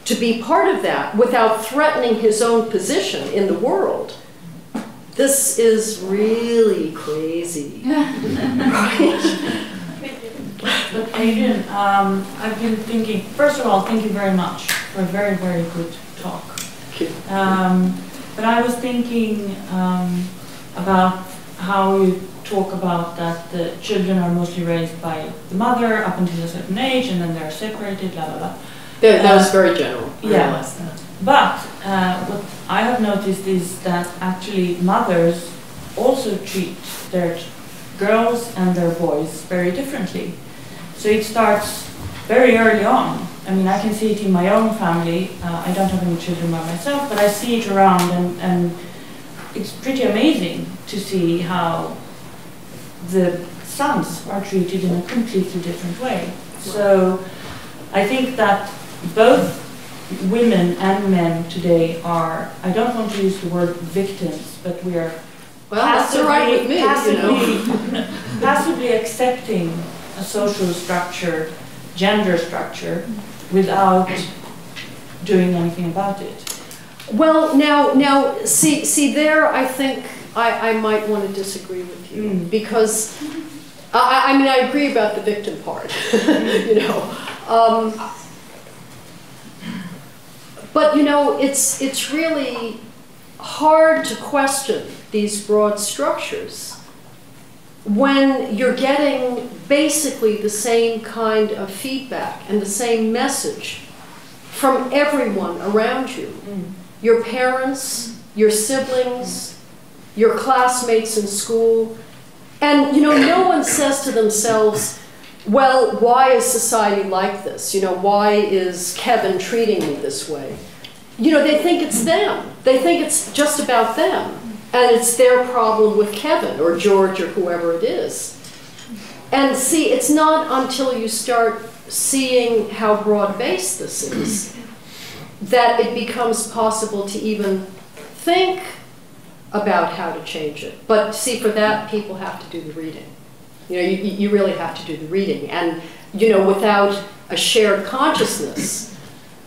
to be part of that without threatening his own position in the world. This is really crazy. right? But Adrian, um, I've been thinking, first of all, thank you very much for a very, very good talk. Um, but I was thinking um, about how you talk about that the children are mostly raised by the mother up until a certain age and then they're separated, blah, blah, blah. That, that was very general. Yeah. But uh, what I have noticed is that actually mothers also treat their girls and their boys very differently. So it starts very early on. I mean, I can see it in my own family. Uh, I don't have any children by myself, but I see it around, and, and it's pretty amazing to see how the sons are treated in a completely different way. So I think that both women and men today are, I don't want to use the word victims, but we are Well, that's all right with me, you know. passively, passively accepting a social structure, gender structure, without doing anything about it. Well, now, now, see, see there, I think I, I might want to disagree with you Mm. because I, I- I mean, I agree about the victim part, you know. Um, but you know, it's it's really hard to question these broad structures when you're getting basically the same kind of feedback and the same message from everyone around you mm. your parents, your siblings, your classmates in school. And, you know, no one says to themselves, well, why is society like this? You know, why is Kevin treating me this way? You know, they think it's them. They think it's just about them. And it's their problem with Kevin or George or whoever it is. And see, it's not until you start seeing how broad based this is that it becomes possible to even think about how to change it. But see, for that, people have to do the reading. You know, you, you really have to do the reading. And, you know, without a shared consciousness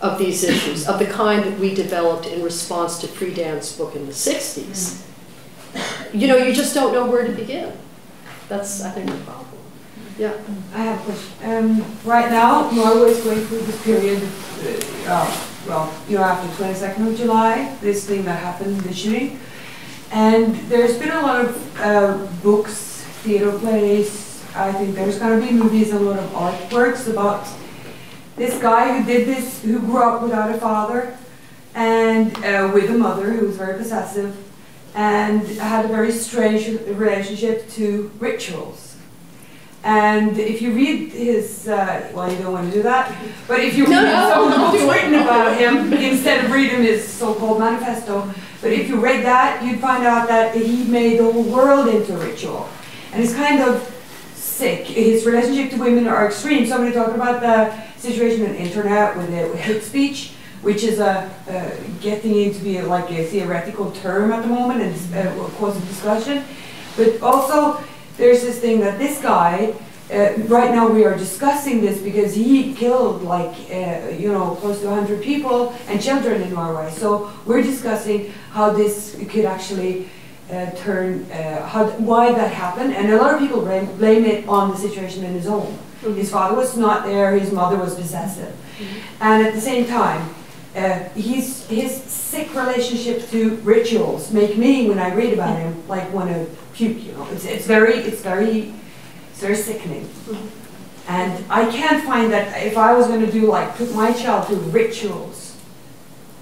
of these issues, of the kind that we developed in response to Friedan's book in the 60s, you know, you just don't know where to begin. That's, I think, the problem. Yeah. I have a question. Um, right now, Norway is going through this period, uh, uh, well, you know, after 22nd of July, this thing that happened, the shooting. And there's been a lot of uh, books, theater plays, I think there's going to be movies, a lot of artworks about this guy who did this, who grew up without a father and uh, with a mother who was very possessive and had a very strange relationship to rituals. And if you read his, uh, well, you don't want to do that, but if you read No, no, some of the books written about him, instead of reading his so-called manifesto, but if you read that, you'd find out that he made the whole world into a ritual. And it's kind of sick. His relationship to women are extreme. Somebody talked about the situation on the internet with, the, with hate speech, which is a, uh, getting into be like a theoretical term at the moment and uh, causing discussion. But also, there's this thing that this guy, uh, right now we are discussing this because he killed like, uh, you know, close to 100 people and children in Norway. So we're discussing how this could actually uh, turn, uh, how, why that happened. And a lot of people blame, blame it on the situation in his home. His father was not there, his mother was possessive. And at the same time, uh, he's, his sick relationship to rituals make me, when I read about him, like want to puke. You know, it's, it's very, it's very, it's very sickening. And I can't find that if I was going to do like put my child through rituals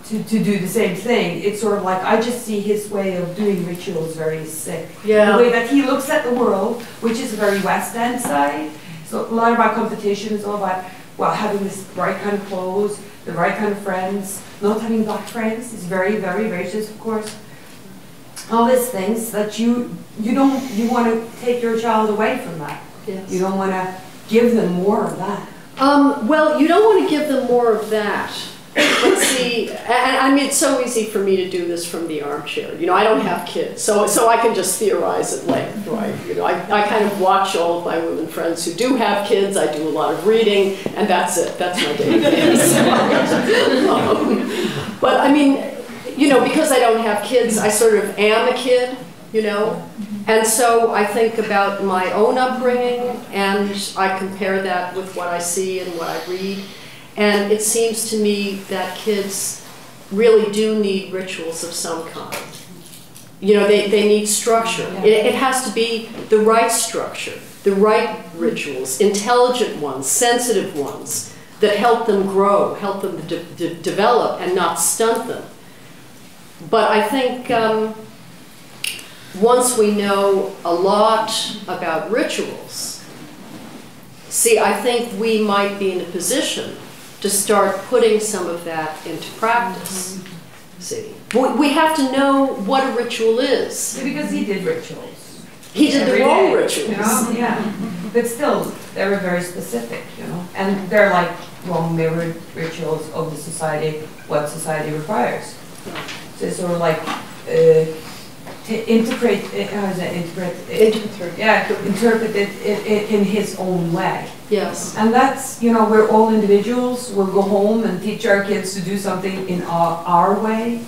to, to do the same thing, it's sort of like I just see his way of doing rituals very sick. Yeah. The way that he looks at the world, which is a very West End side. So a lot of our competition is all about well having this bright kind of clothes, the right kind of friends, not having black friends is very very racist, of course. All these things that you you don't you want to take your child away from that. Yes. You don't want to give them more of that. Um, well, you don't want to give them more of that. But see, and I mean, it's so easy for me to do this from the armchair. You know, I don't have kids, so so I can just theorize at length, right? You know, I, I kind of watch all of my women friends who do have kids. I do a lot of reading, and that's it. That's my day. Um, but I mean, you know, because I don't have kids, I sort of am a kid. You know, and so I think about my own upbringing and I compare that with what I see and what I read. And it seems to me that kids really do need rituals of some kind. You know, they, they need structure. It, it has to be the right structure, the right rituals, intelligent ones, sensitive ones that help them grow, help them de- de- develop, and not stunt them. But I think. Um, once we know a lot about rituals, see, I think we might be in a position to start putting some of that into practice. See, we we have to know what a ritual is. Because he did rituals. He did the wrong day, rituals. You know? Yeah. But still, they were very specific, you know. And they're like wrong mirrored rituals of the society, what society requires. So it's sort of like uh, interpret, uh, how is that, interpret? Interpret. Yeah, interpret it in, in, in his own way. Yes. And that's, you know, we're all individuals. We'll go home and teach our kids to do something in our, our way,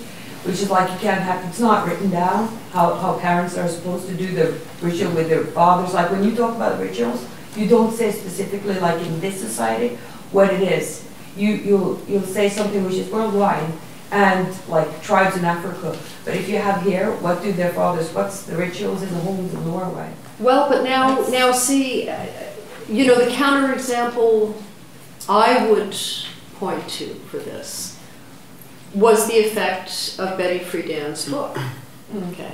which is like you can't have, it's not written down how, how parents are supposed to do the ritual with their fathers. Like when you talk about rituals, you don't say specifically like in this society what it is. You, you'll, you'll say something which is worldwide and like tribes in Africa. But if you have here, what do their fathers, what's the rituals in the homes in Norway? Well, but now, now see, uh, you know, the counterexample I would point to for this was the effect of Betty Friedan's book. Okay.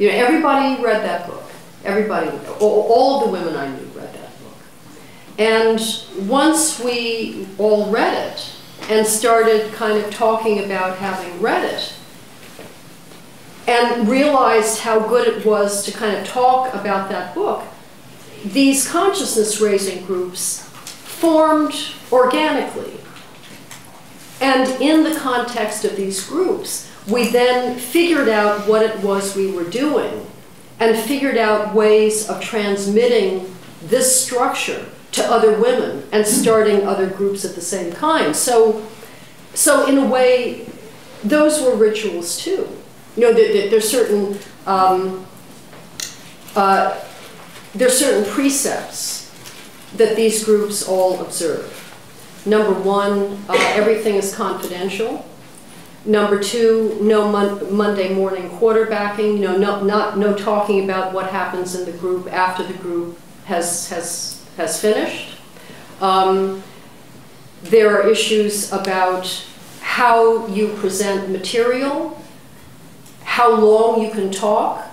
You know, everybody read that book. Everybody, all, all of the women I knew read that book. And once we all read it and started kind of talking about having read it, and realized how good it was to kind of talk about that book, these consciousness raising groups formed organically. And in the context of these groups, we then figured out what it was we were doing and figured out ways of transmitting this structure to other women and starting other groups of the same kind. So, so in a way, those were rituals too. You know, there, there, there's certain um, uh, there's certain precepts that these groups all observe. Number one, uh, everything is confidential. Number two, no mon Monday morning quarterbacking. No, no, not no talking about what happens in the group after the group has has has finished. Um, there are issues about how you present material, how long you can talk.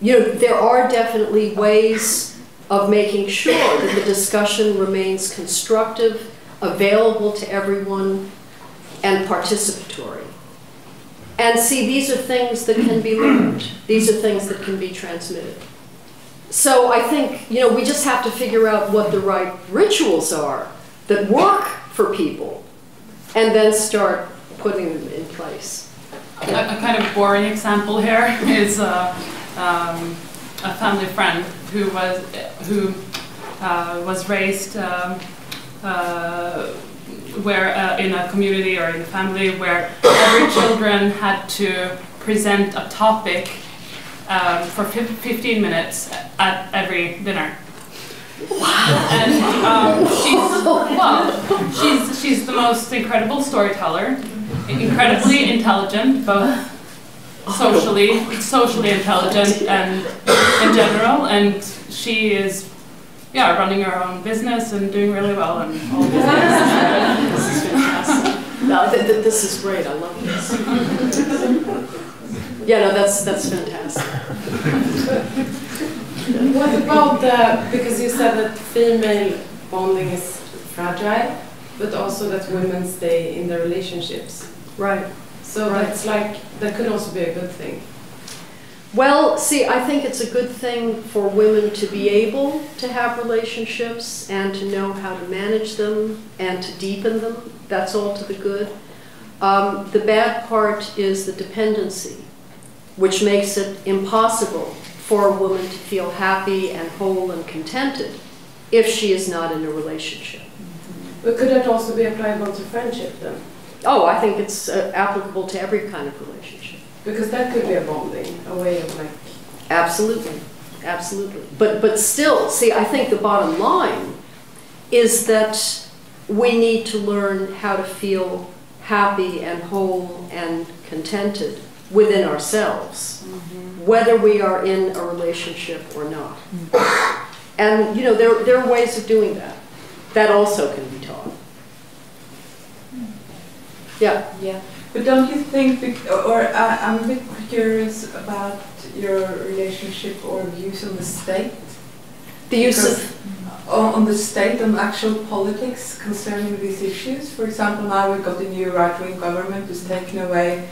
You know, there are definitely ways of making sure that the discussion remains constructive, available to everyone, and participatory. And see, these are things that can be learned. These are things that can be transmitted. So I think, you know, we just have to figure out what the right rituals are that work for people and then start putting them in place. A, a kind of boring example here is uh, um, a family friend who was who uh, was raised um, uh, where uh, in a community or in a family where every children had to present a topic um, for 15 minutes at every dinner. Wow. And um, she's well, she's she's the most incredible storyteller, incredibly intelligent, both socially socially intelligent and in general, and she is yeah running her own business and doing really well and all these things. This is fantastic. No, th th this is great. I love this. Yeah, no, that's that's fantastic. What about the, because you said that female bonding is fragile, but also that women stay in their relationships. Right. So Right. that's like, that could also be a good thing. Well, see, I think it's a good thing for women to be able to have relationships and to know how to manage them and to deepen them. That's all to the good. Um, the bad part is the dependency, which makes it impossible for a woman to feel happy and whole and contented if she is not in a relationship. But could that also be applicable to friendship then? Oh, I think it's uh, applicable to every kind of relationship. Because that could be a bonding, a way of like, Absolutely, absolutely. But, but still, see, I think the bottom line is that we need to learn how to feel happy and whole and contented within ourselves, mm-hmm. whether we are in a relationship or not. Mm-hmm. And, you know, there, there are ways of doing that. That also can be taught. Hmm. Yeah. Yeah, but don't you think, or I I'm a bit curious about your relationship or views on the state? The use Because- of, On the state, on actual politics concerning these issues. For example, now we've got a new right-wing government who's taken away,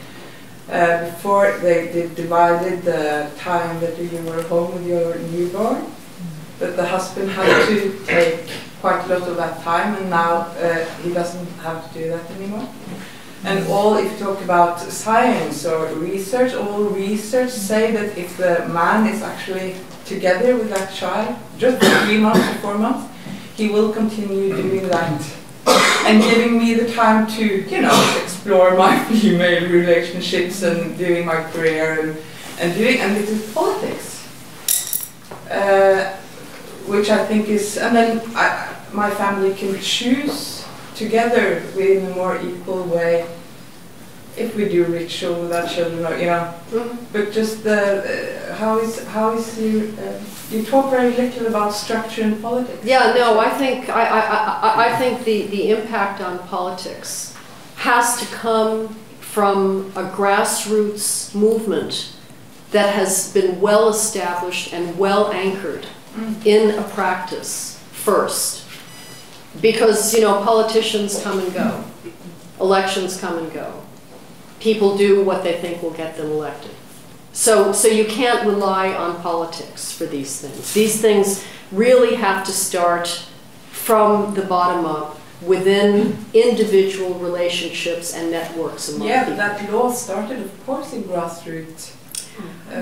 uh, before they, they divided the time that you were home with your newborn. But the husband had to take quite a lot of that time and now uh, he doesn't have to do that anymore. And all, if you talk about science or research, all research say that if the man is actually together with that child, just three months or four months, he will continue doing that. And giving me the time to, you know, explore my female relationships and doing my career and, and doing, and it is politics. Uh, which I think is, and then I, my family can choose together in a more equal way if we do ritual our children, you know. Mhm. But just the uh, how is how is you uh, you talk very little about structure and politics. Yeah, no, I think, I, I, I, I think the, the impact on politics has to come from a grassroots movement that has been well established and well anchored in a practice first. Because, you know, politicians come and go, elections come and go. People do what they think will get them elected. So, so you can't rely on politics for these things. These things really have to start from the bottom up within individual relationships and networks among Yeah, people. but that law started, of course, in grassroots uh,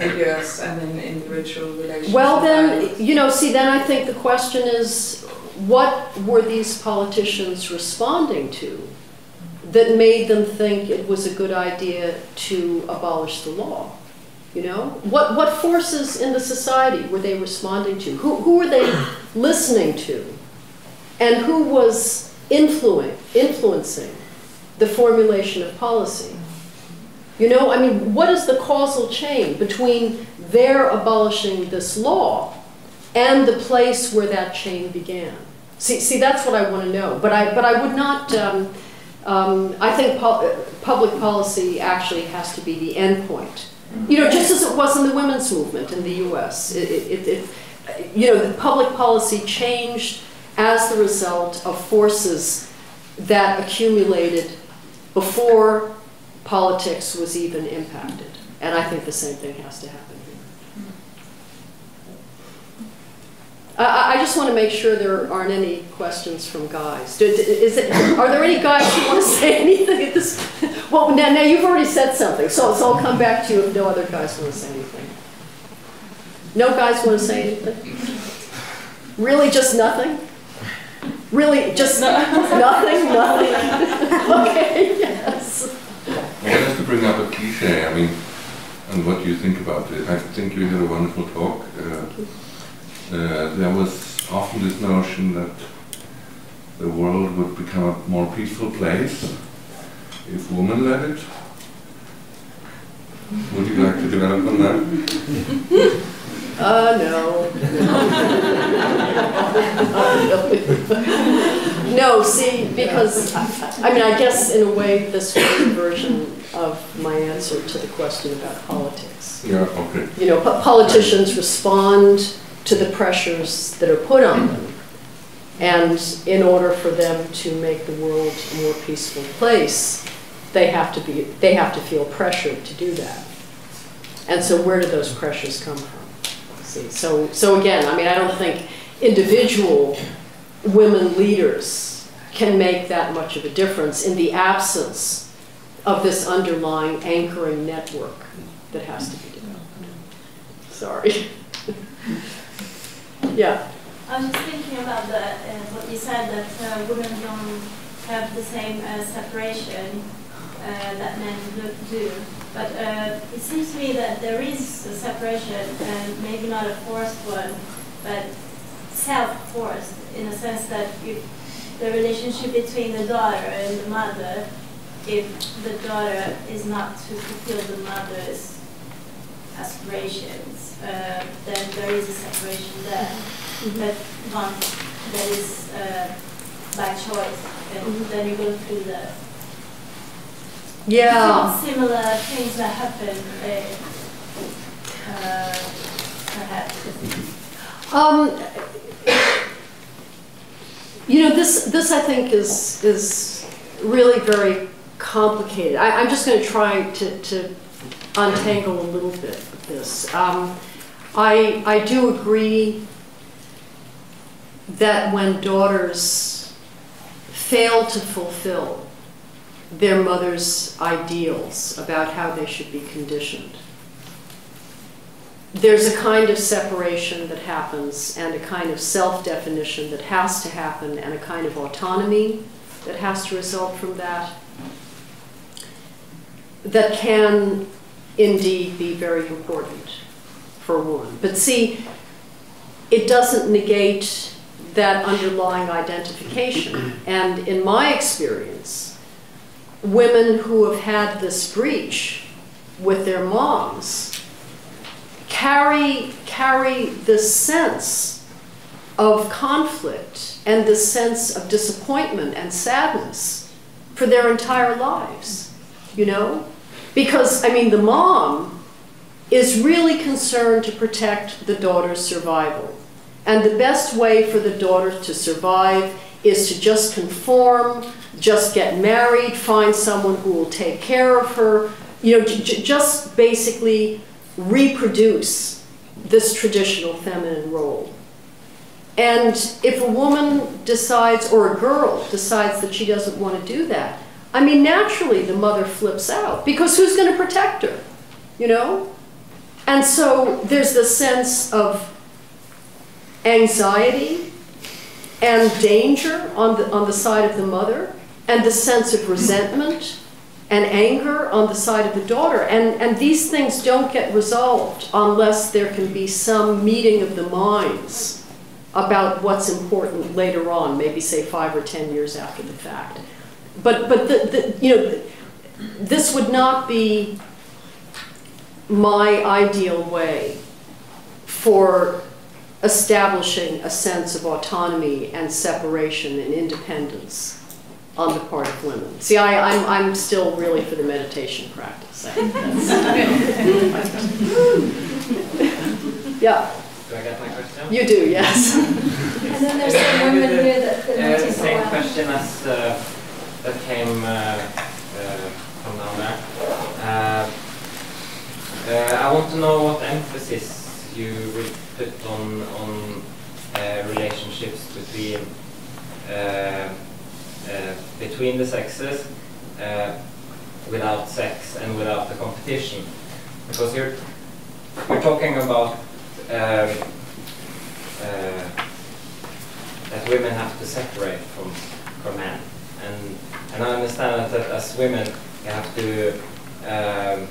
and in individual relations. Well, then, you know, see, then I think the question is, what were these politicians responding to that made them think it was a good idea to abolish the law? You know, what, what forces in the society were they responding to? Who, who were they listening to? And who was influing, influencing the formulation of policy? You know, I mean, what is the causal chain between their abolishing this law and the place where that chain began? See, see, that's what I want to know. But I, but I would not. Um, um, I think pol- public policy actually has to be the end point. You know, just as it was in the women's movement in the U.S. It, it, it, you know, the public policy changed as the result of forces that accumulated before politics was even impacted. And I think the same thing has to happen here. I- I, I just want to make sure there aren't any questions from guys. Do- do- Is it, are there any guys who want to say anything at this? Well, now, now you've already said something, so, so I'll come back to you if no other guys want to say anything. No guys want to say anything? Really, just nothing? Really, just nothing, nothing? Okay, yes. Well, just to bring up a cliche, I mean, and what do you think about it? I think you had a wonderful talk. Uh, uh, there was often this notion that the world would become a more peaceful place if women led it. Would you like to develop on that? Uh, no. No, see, because, I mean, I guess in a way, this was a version of my answer to the question about politics. Yeah, okay. You know, po- politicians respond to the pressures that are put on them. And in order for them to make the world a more peaceful place, they have to be, they have to feel pressured to do that. And so where do those pressures come from? See, so, so again, I mean, I don't think individual women leaders can make that much of a difference in the absence of this underlying anchoring network that has to be developed. Sorry. yeah. I was just thinking about the, uh, what you said, that uh, women don't have the same uh, separation uh, that men do-. But uh, it seems to me that there is a separation, and maybe not a forced one, but self-forced, in a sense that if the relationship between the daughter and the mother, if the daughter is not to fulfill the mother's aspirations, uh, then there is a separation there. But one that is uh, by choice, and then you go through the Yeah. similar things that happen, uh, uh, perhaps. Um, you know, this, this I think is, is really very complicated. I, I'm just going to try to, to untangle a little bit of this. Um, I, I do agree that when daughters fail to fulfill their mother's ideals about how they should be conditioned, there's a kind of separation that happens and a kind of self-definition that has to happen and a kind of autonomy that has to result from that that can indeed be very important for a woman. But see, it doesn't negate that underlying identification. And in my experience, women who have had this breach with their moms carry, carry this sense of conflict and this sense of disappointment and sadness for their entire lives, you know? Because, I mean, the mom is really concerned to protect the daughter's survival. And the best way for the daughter to survive is to just conform, just get married, find someone who will take care of her, you know, just basically reproduce this traditional feminine role. And if a woman decides, or a girl decides that she doesn't want to do that, I mean, naturally the mother flips out because who's going to protect her? You know? And so there's the sense of anxiety and danger on the, on the side of the mother, and the sense of resentment and anger on the side of the daughter. And, and these things don't get resolved unless there can be some meeting of the minds about what's important later on, maybe say five or ten years after the fact. But, but the, the, you know, this would not be my ideal way for establishing a sense of autonomy and separation and independence on the part of women. See, I, I'm, I'm still really for the meditation practice. I think that's- yeah, Do I get my question? you do, yes. And then there's some women here that that Uh, take same question as uh, that came uh, uh, from down there. Uh, I want to know what emphasis you will put on on relationships between between the sexes without sex and without the competition, because you're you're talking about. Um, uh, that women have to separate from from men, and and I understand that, as women you have to um,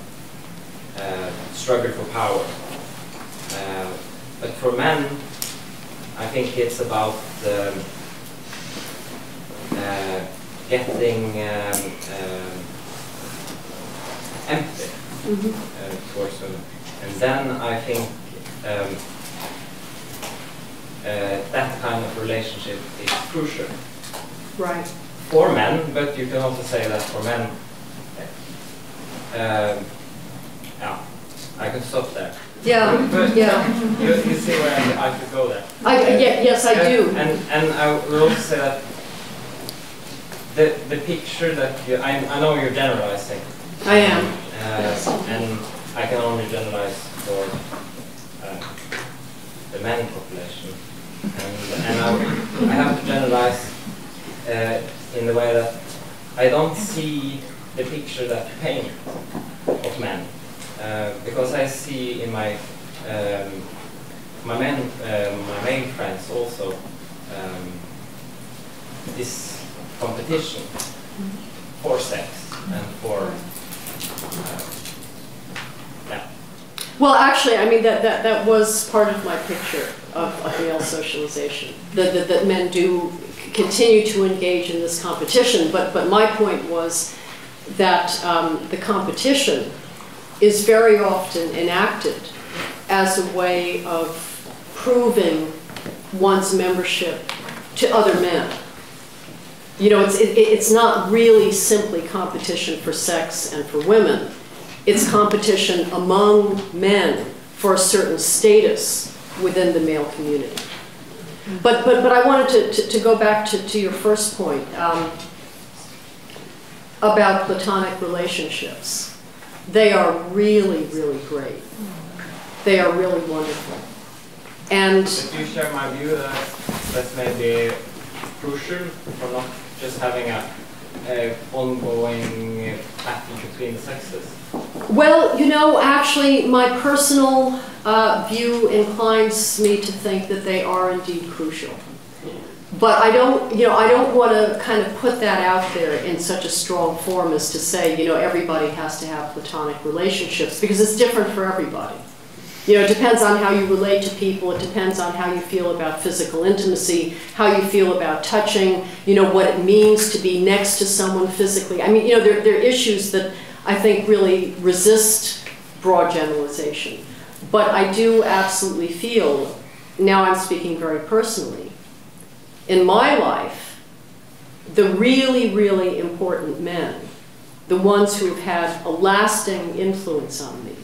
uh, struggle for power. Uh, but for men, I think it's about um, uh, getting um, um, empathy uh, towards women, and then I think. Um, uh, that kind of relationship is crucial Right. For men, but you can also say that for men. Um, yeah, I can stop there. Yeah, But yeah. You, you see where I, I could go there. I- yeah, yes, I do. And and I will also say that the the picture that you I, I know you're generalizing. I am. Uh, and I can only generalize for uh, the men population. And, and I, I have to generalize uh, in the way that I don't see the picture that you paint of men. Uh, because I see in my um, my men, um, my male friends also um, this competition for sex and for uh, yeah. Well, actually, I mean, that, that, that was part of my picture of, of male socialization, that, that, that men do continue to engage in this competition. But, but my point was that um, the competition is very often enacted as a way of proving one's membership to other men. You know, it's, it, it's not really simply competition for sex and for women. It's competition among men for a certain status within the male community. But, but, but I wanted to, to, to go back to, to your first point um, about platonic relationships. They are really, really great. They are really wonderful. And But you share my view that that's maybe crucial for not just having a ongoing battle between the sexes. Well, you know, actually, my personal uh, view inclines me to think that they are indeed crucial. But I don't, you know, I don't want to kind of put that out there in such a strong form as to say, you know, everybody has to have platonic relationships because it's different for everybody. You know, it depends on how you relate to people. It depends on how you feel about physical intimacy, how you feel about touching, you know, what it means to be next to someone physically. I mean, you know, there, there are issues that I think really resist broad generalization. But I do absolutely feel, now I'm speaking very personally, in my life, the really, really important men, the ones who have had a lasting influence on me,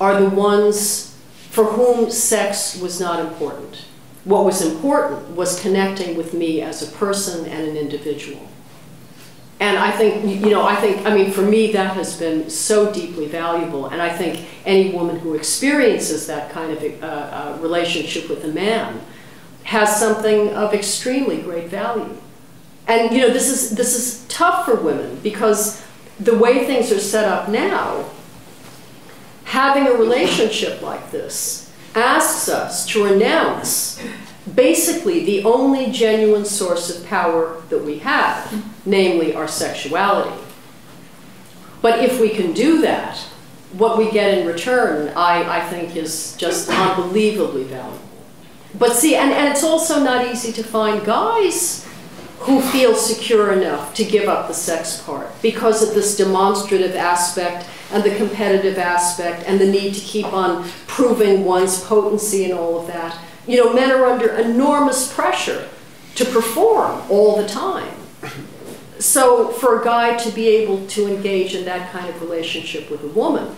are the ones for whom sex was not important. What was important was connecting with me as a person and an individual. And I think, you know, I think, I mean, for me, that has been so deeply valuable. And I think any woman who experiences that kind of uh, uh, relationship with a man has something of extremely great value. And you know, this is this is tough for women because the way things are set up now, having a relationship like this asks us to renounce basically the only genuine source of power that we have, namely our sexuality. But if we can do that, what we get in return, I, I think, is just unbelievably valuable. But see, and, and it's also not easy to find guys who feel secure enough to give up the sex part because of this demonstrative aspect and the competitive aspect and the need to keep on proving one's potency and all of that. You know, men are under enormous pressure to perform all the time. So for a guy to be able to engage in that kind of relationship with a woman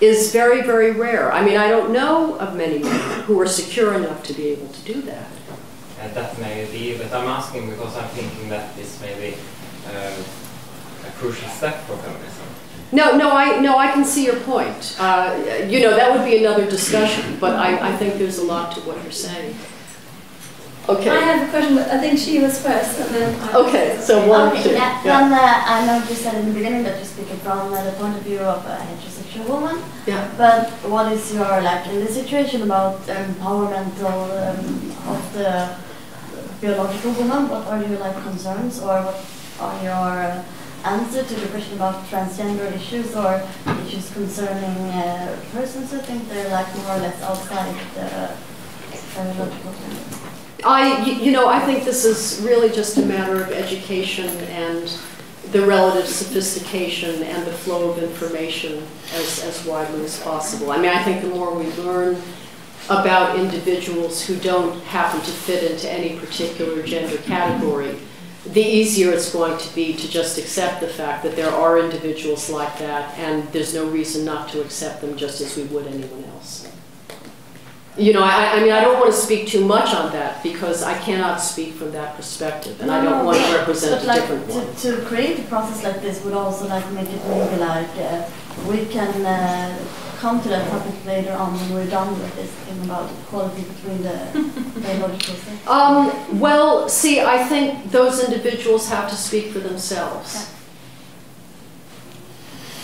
is very, very rare. I mean, I don't know of many men who are secure enough to be able to do that. And that may be, but I'm asking because I'm thinking that this may be uh, a crucial step for feminism. No, no, I no, I can see your point. Uh, you know, that would be another discussion, but I, I think there's a lot to what you're saying. Okay. I have a question, but I think she was first, and then. I Okay, so one, Okay, two, yeah, yeah. From, uh, I know you said in the beginning that you're speaking from uh, the point of view of a heterosexual woman. Yeah. But what is your, like, in the situation about empowerment um, of the biological woman, what are your, like, concerns or what are your uh, answer to the question about transgender issues or issues concerning uh, persons who think they're, like, more or less outside the biological gender? I, you- know, I think this is really just a matter of education and the relative sophistication and the flow of information as, as widely as possible. I mean, I think the more we learn about individuals who don't happen to fit into any particular gender category, the easier it's going to be to just accept the fact that there are individuals like that and there's no reason not to accept them just as we would anyone else. You know, I, I mean, I don't want to speak too much on that because I cannot speak from that perspective and I don't no, want to represent a like, different one. to, to create a process like this would also like make it maybe like uh, we can uh, come to that topic later on when we're done with this thing about equality between the biological sex. Um, well, see, I think those individuals have to speak for themselves.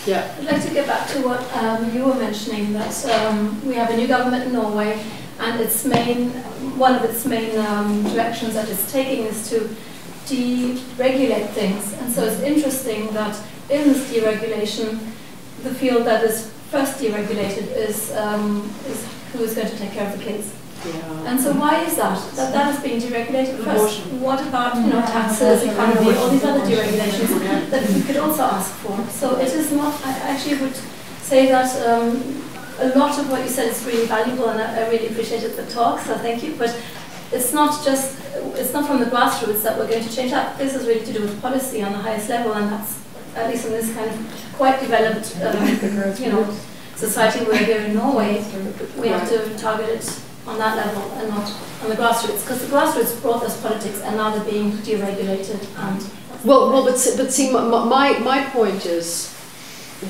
Yeah. I'd like to get back to what um, you were mentioning, that um, we have a new government in Norway, and its main, one of its main um, directions that it's taking is to deregulate things. And so it's interesting that in this deregulation, the field that is first deregulated is, um, is who is going to take care of the kids. And so why is that? That that is being deregulated first. What about, you know, taxes, economy, all these other deregulations that we could also ask for? So it is not, I actually would say that um, a lot of what you said is really valuable and I I really appreciated the talk, so thank you. But it's not just, it's not from the grassroots that we're going to change that. This is really to do with policy on the highest level and that's, at least in this kind of quite developed, um, you know, society we're here in Norway, we have to target it on that level and not on the grassroots, because the grassroots brought us politics and now they're being deregulated and. Well, well, but, but see, my, my point is,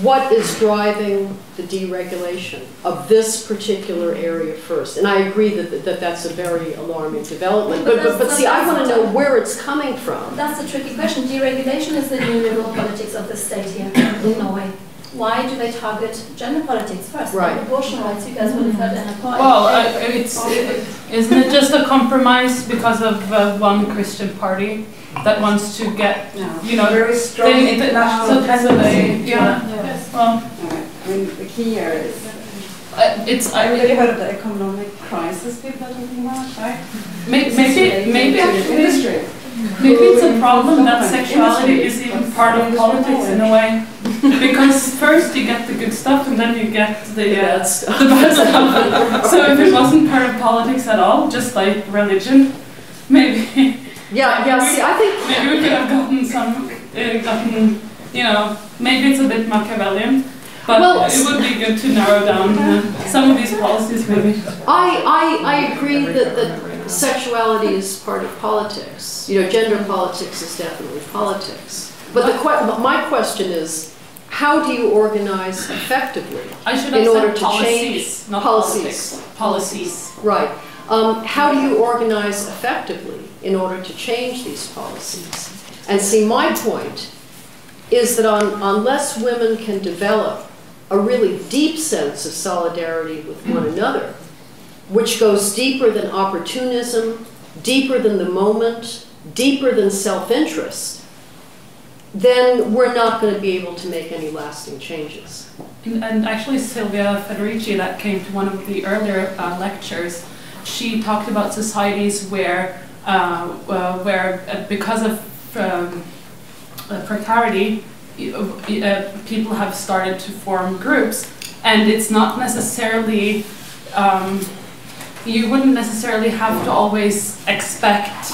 what is driving the deregulation of this particular area first? And I agree that, that that's a very alarming development, but, but, but see, I want to know where it's coming from. That's a tricky question. Deregulation is the new liberal politics of the state here in Norway. Why do they target gender politics first? Right. Abortion rights, you guys would have heard in a point. Well, uh, it's, isn't it just a compromise because of uh, one Christian party that wants to get, you know, Very strong they- they- international so- so presence they- in Yeah, China. yes, well, I mean, the key here is. Uh, it's. I really heard of the economic crisis people are talking about, right? May- This is Maybe, maybe actually, industry. maybe it's a problem that sexuality is even part of politics in a way. Because first you get the good stuff and then you get the, The uh, bad stuff. the bad stuff. so if it wasn't part of politics at all, just like religion, maybe. Yeah, yeah, see, I think. Maybe we could have gotten some, uh, gotten, you know, maybe it's a bit Machiavellian. But Well, it would be good to narrow down uh, some of these policies maybe. I, I, I agree that, that sexuality is part of politics. You know, gender politics is definitely politics. But the que- my question is, how do you organize effectively I should have in order to policies, change not policies? politics. Policies. Right. Um, how do you organize effectively in order to change these policies? And see, my point is that un unless women can develop a really deep sense of solidarity with one another, which goes deeper than opportunism, deeper than the moment, deeper than self-interest, then we're not going to be able to make any lasting changes. And, and actually, Silvia Federici, that came to one of the earlier uh, lectures, she talked about societies where, uh, uh, where uh, because of um, uh, precarity, uh, people have started to form groups, and it's not necessarily. Um, you wouldn't necessarily have to always expect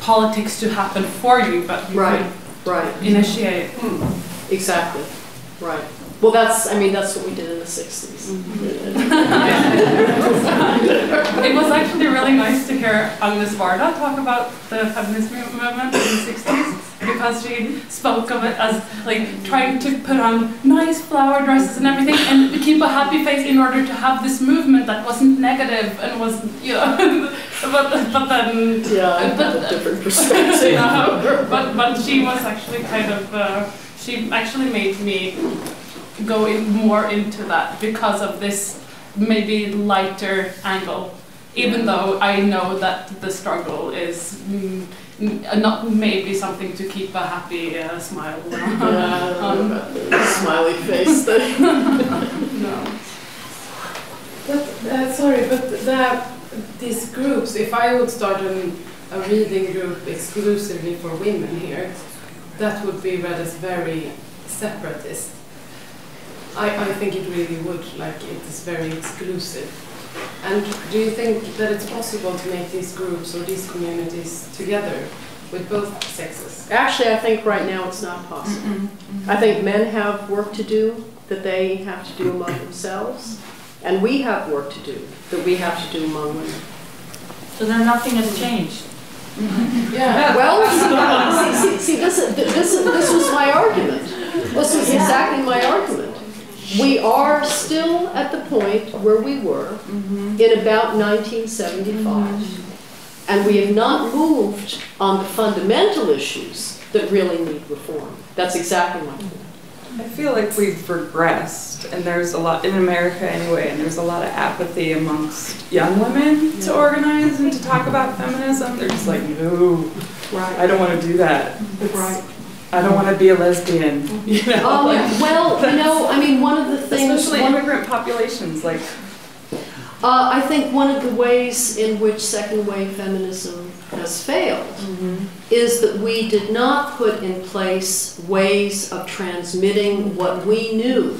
politics to happen for you, but you Right, could right. initiate. Exactly, right. Well, that's, I mean, that's what we did in the 60s. It was actually really nice to hear Agnes Varda talk about the feminist movement in the 60s because she spoke of it as like trying to put on nice flower dresses and everything and keep a happy face in order to have this movement that wasn't negative and wasn't, you know, but, but then. Yeah, I but, a different perspective. But, but she was actually kind of, uh, she actually made me go in more into that because of this maybe lighter angle. Even though I know that the struggle is mm, not maybe something to keep a happy uh, smile on. Yeah, I don't Um, smiley face thing. no. But, uh, sorry, but the, these groups, if I would start an, a reading group exclusively for women here, that would be read as very separatist. I, I think it really would, like it is very exclusive. And do you think that it's possible to make these groups or these communities together with both sexes? Actually, I think right now it's not possible. I think men have work to do that they have to do among themselves, and we have work to do that we have to do among women. So then nothing has changed. Yeah. Well, see, see, see, this, is- this, is- this was my argument. This was exactly my argument. We are still at the point where we were mm-hmm. in about 1975. Mm-hmm. And we have not moved on the fundamental issues that really need reform. That's exactly my point. I feel like we've regressed, and there's a lot in America anyway, and there's a lot of apathy amongst young women to organize and to talk about feminism. They're just like, no, I don't want to do that. It's- I don't want to be a lesbian. You know, Um, like- well, you know, I mean, one of the things. especially one- immigrant populations, like Uh, I think one of the ways in which second wave feminism has failed is that we did not put in place ways of transmitting what we knew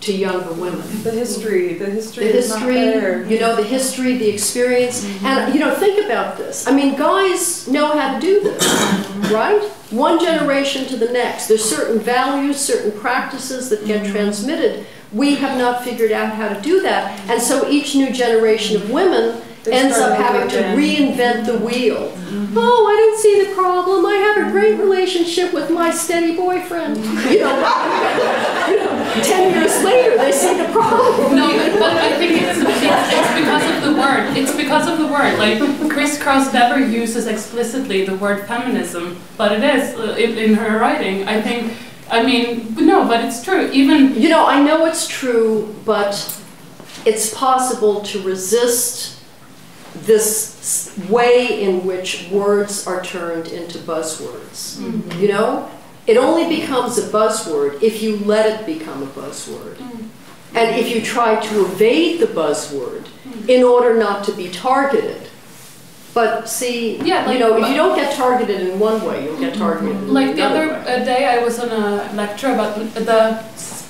to younger women. the history. The history The history, there. you know, the history, the experience, mm-hmm. and you know, think about this. I mean, guys know how to do this, right? One generation to the next. There's certain values, certain practices that get mm-hmm. transmitted. We have not figured out how to do that, and so each new generation of women They ends up having to reinvent the wheel. Mm-hmm. Oh, I don't see the problem. I have a great relationship with my steady boyfriend. You know, you know, ten years later, they see the problem. No, but I think it's, it's, because of the word. It's because of the word. Like Chris Kraus never uses explicitly the word feminism, but it is uh, in, in her writing. I think. I mean, no, but it's true. Even You know, I know it's true, but it's possible to resist this way in which words are turned into buzzwords. You know? It only becomes a buzzword if you let it become a buzzword. And if you try to evade the buzzword in order not to be targeted. But see, Yeah, you know, if you don't get targeted in one way, you'll get targeted in like the other way. day, I was on a lecture about the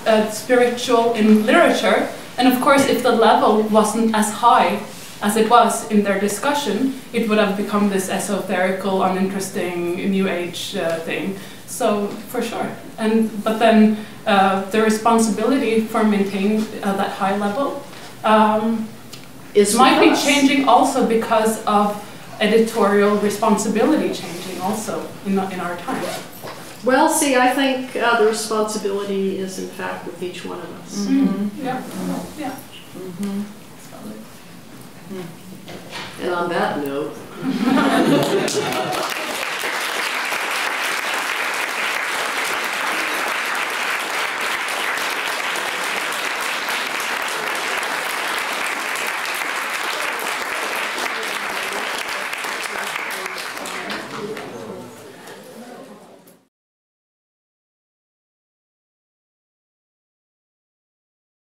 uh, spiritual in literature, and of course, if the level wasn't as high as it was in their discussion, it would have become this esoterical, uninteresting New Age uh, thing. So for sure, and but then uh, the responsibility for maintaining uh, that high level um, Is might be us. changing also because of editorial responsibility changing also in, in our time. Well, see, I think uh, the responsibility is in fact with each one of us. Mhm. Yeah, yeah. And on that note.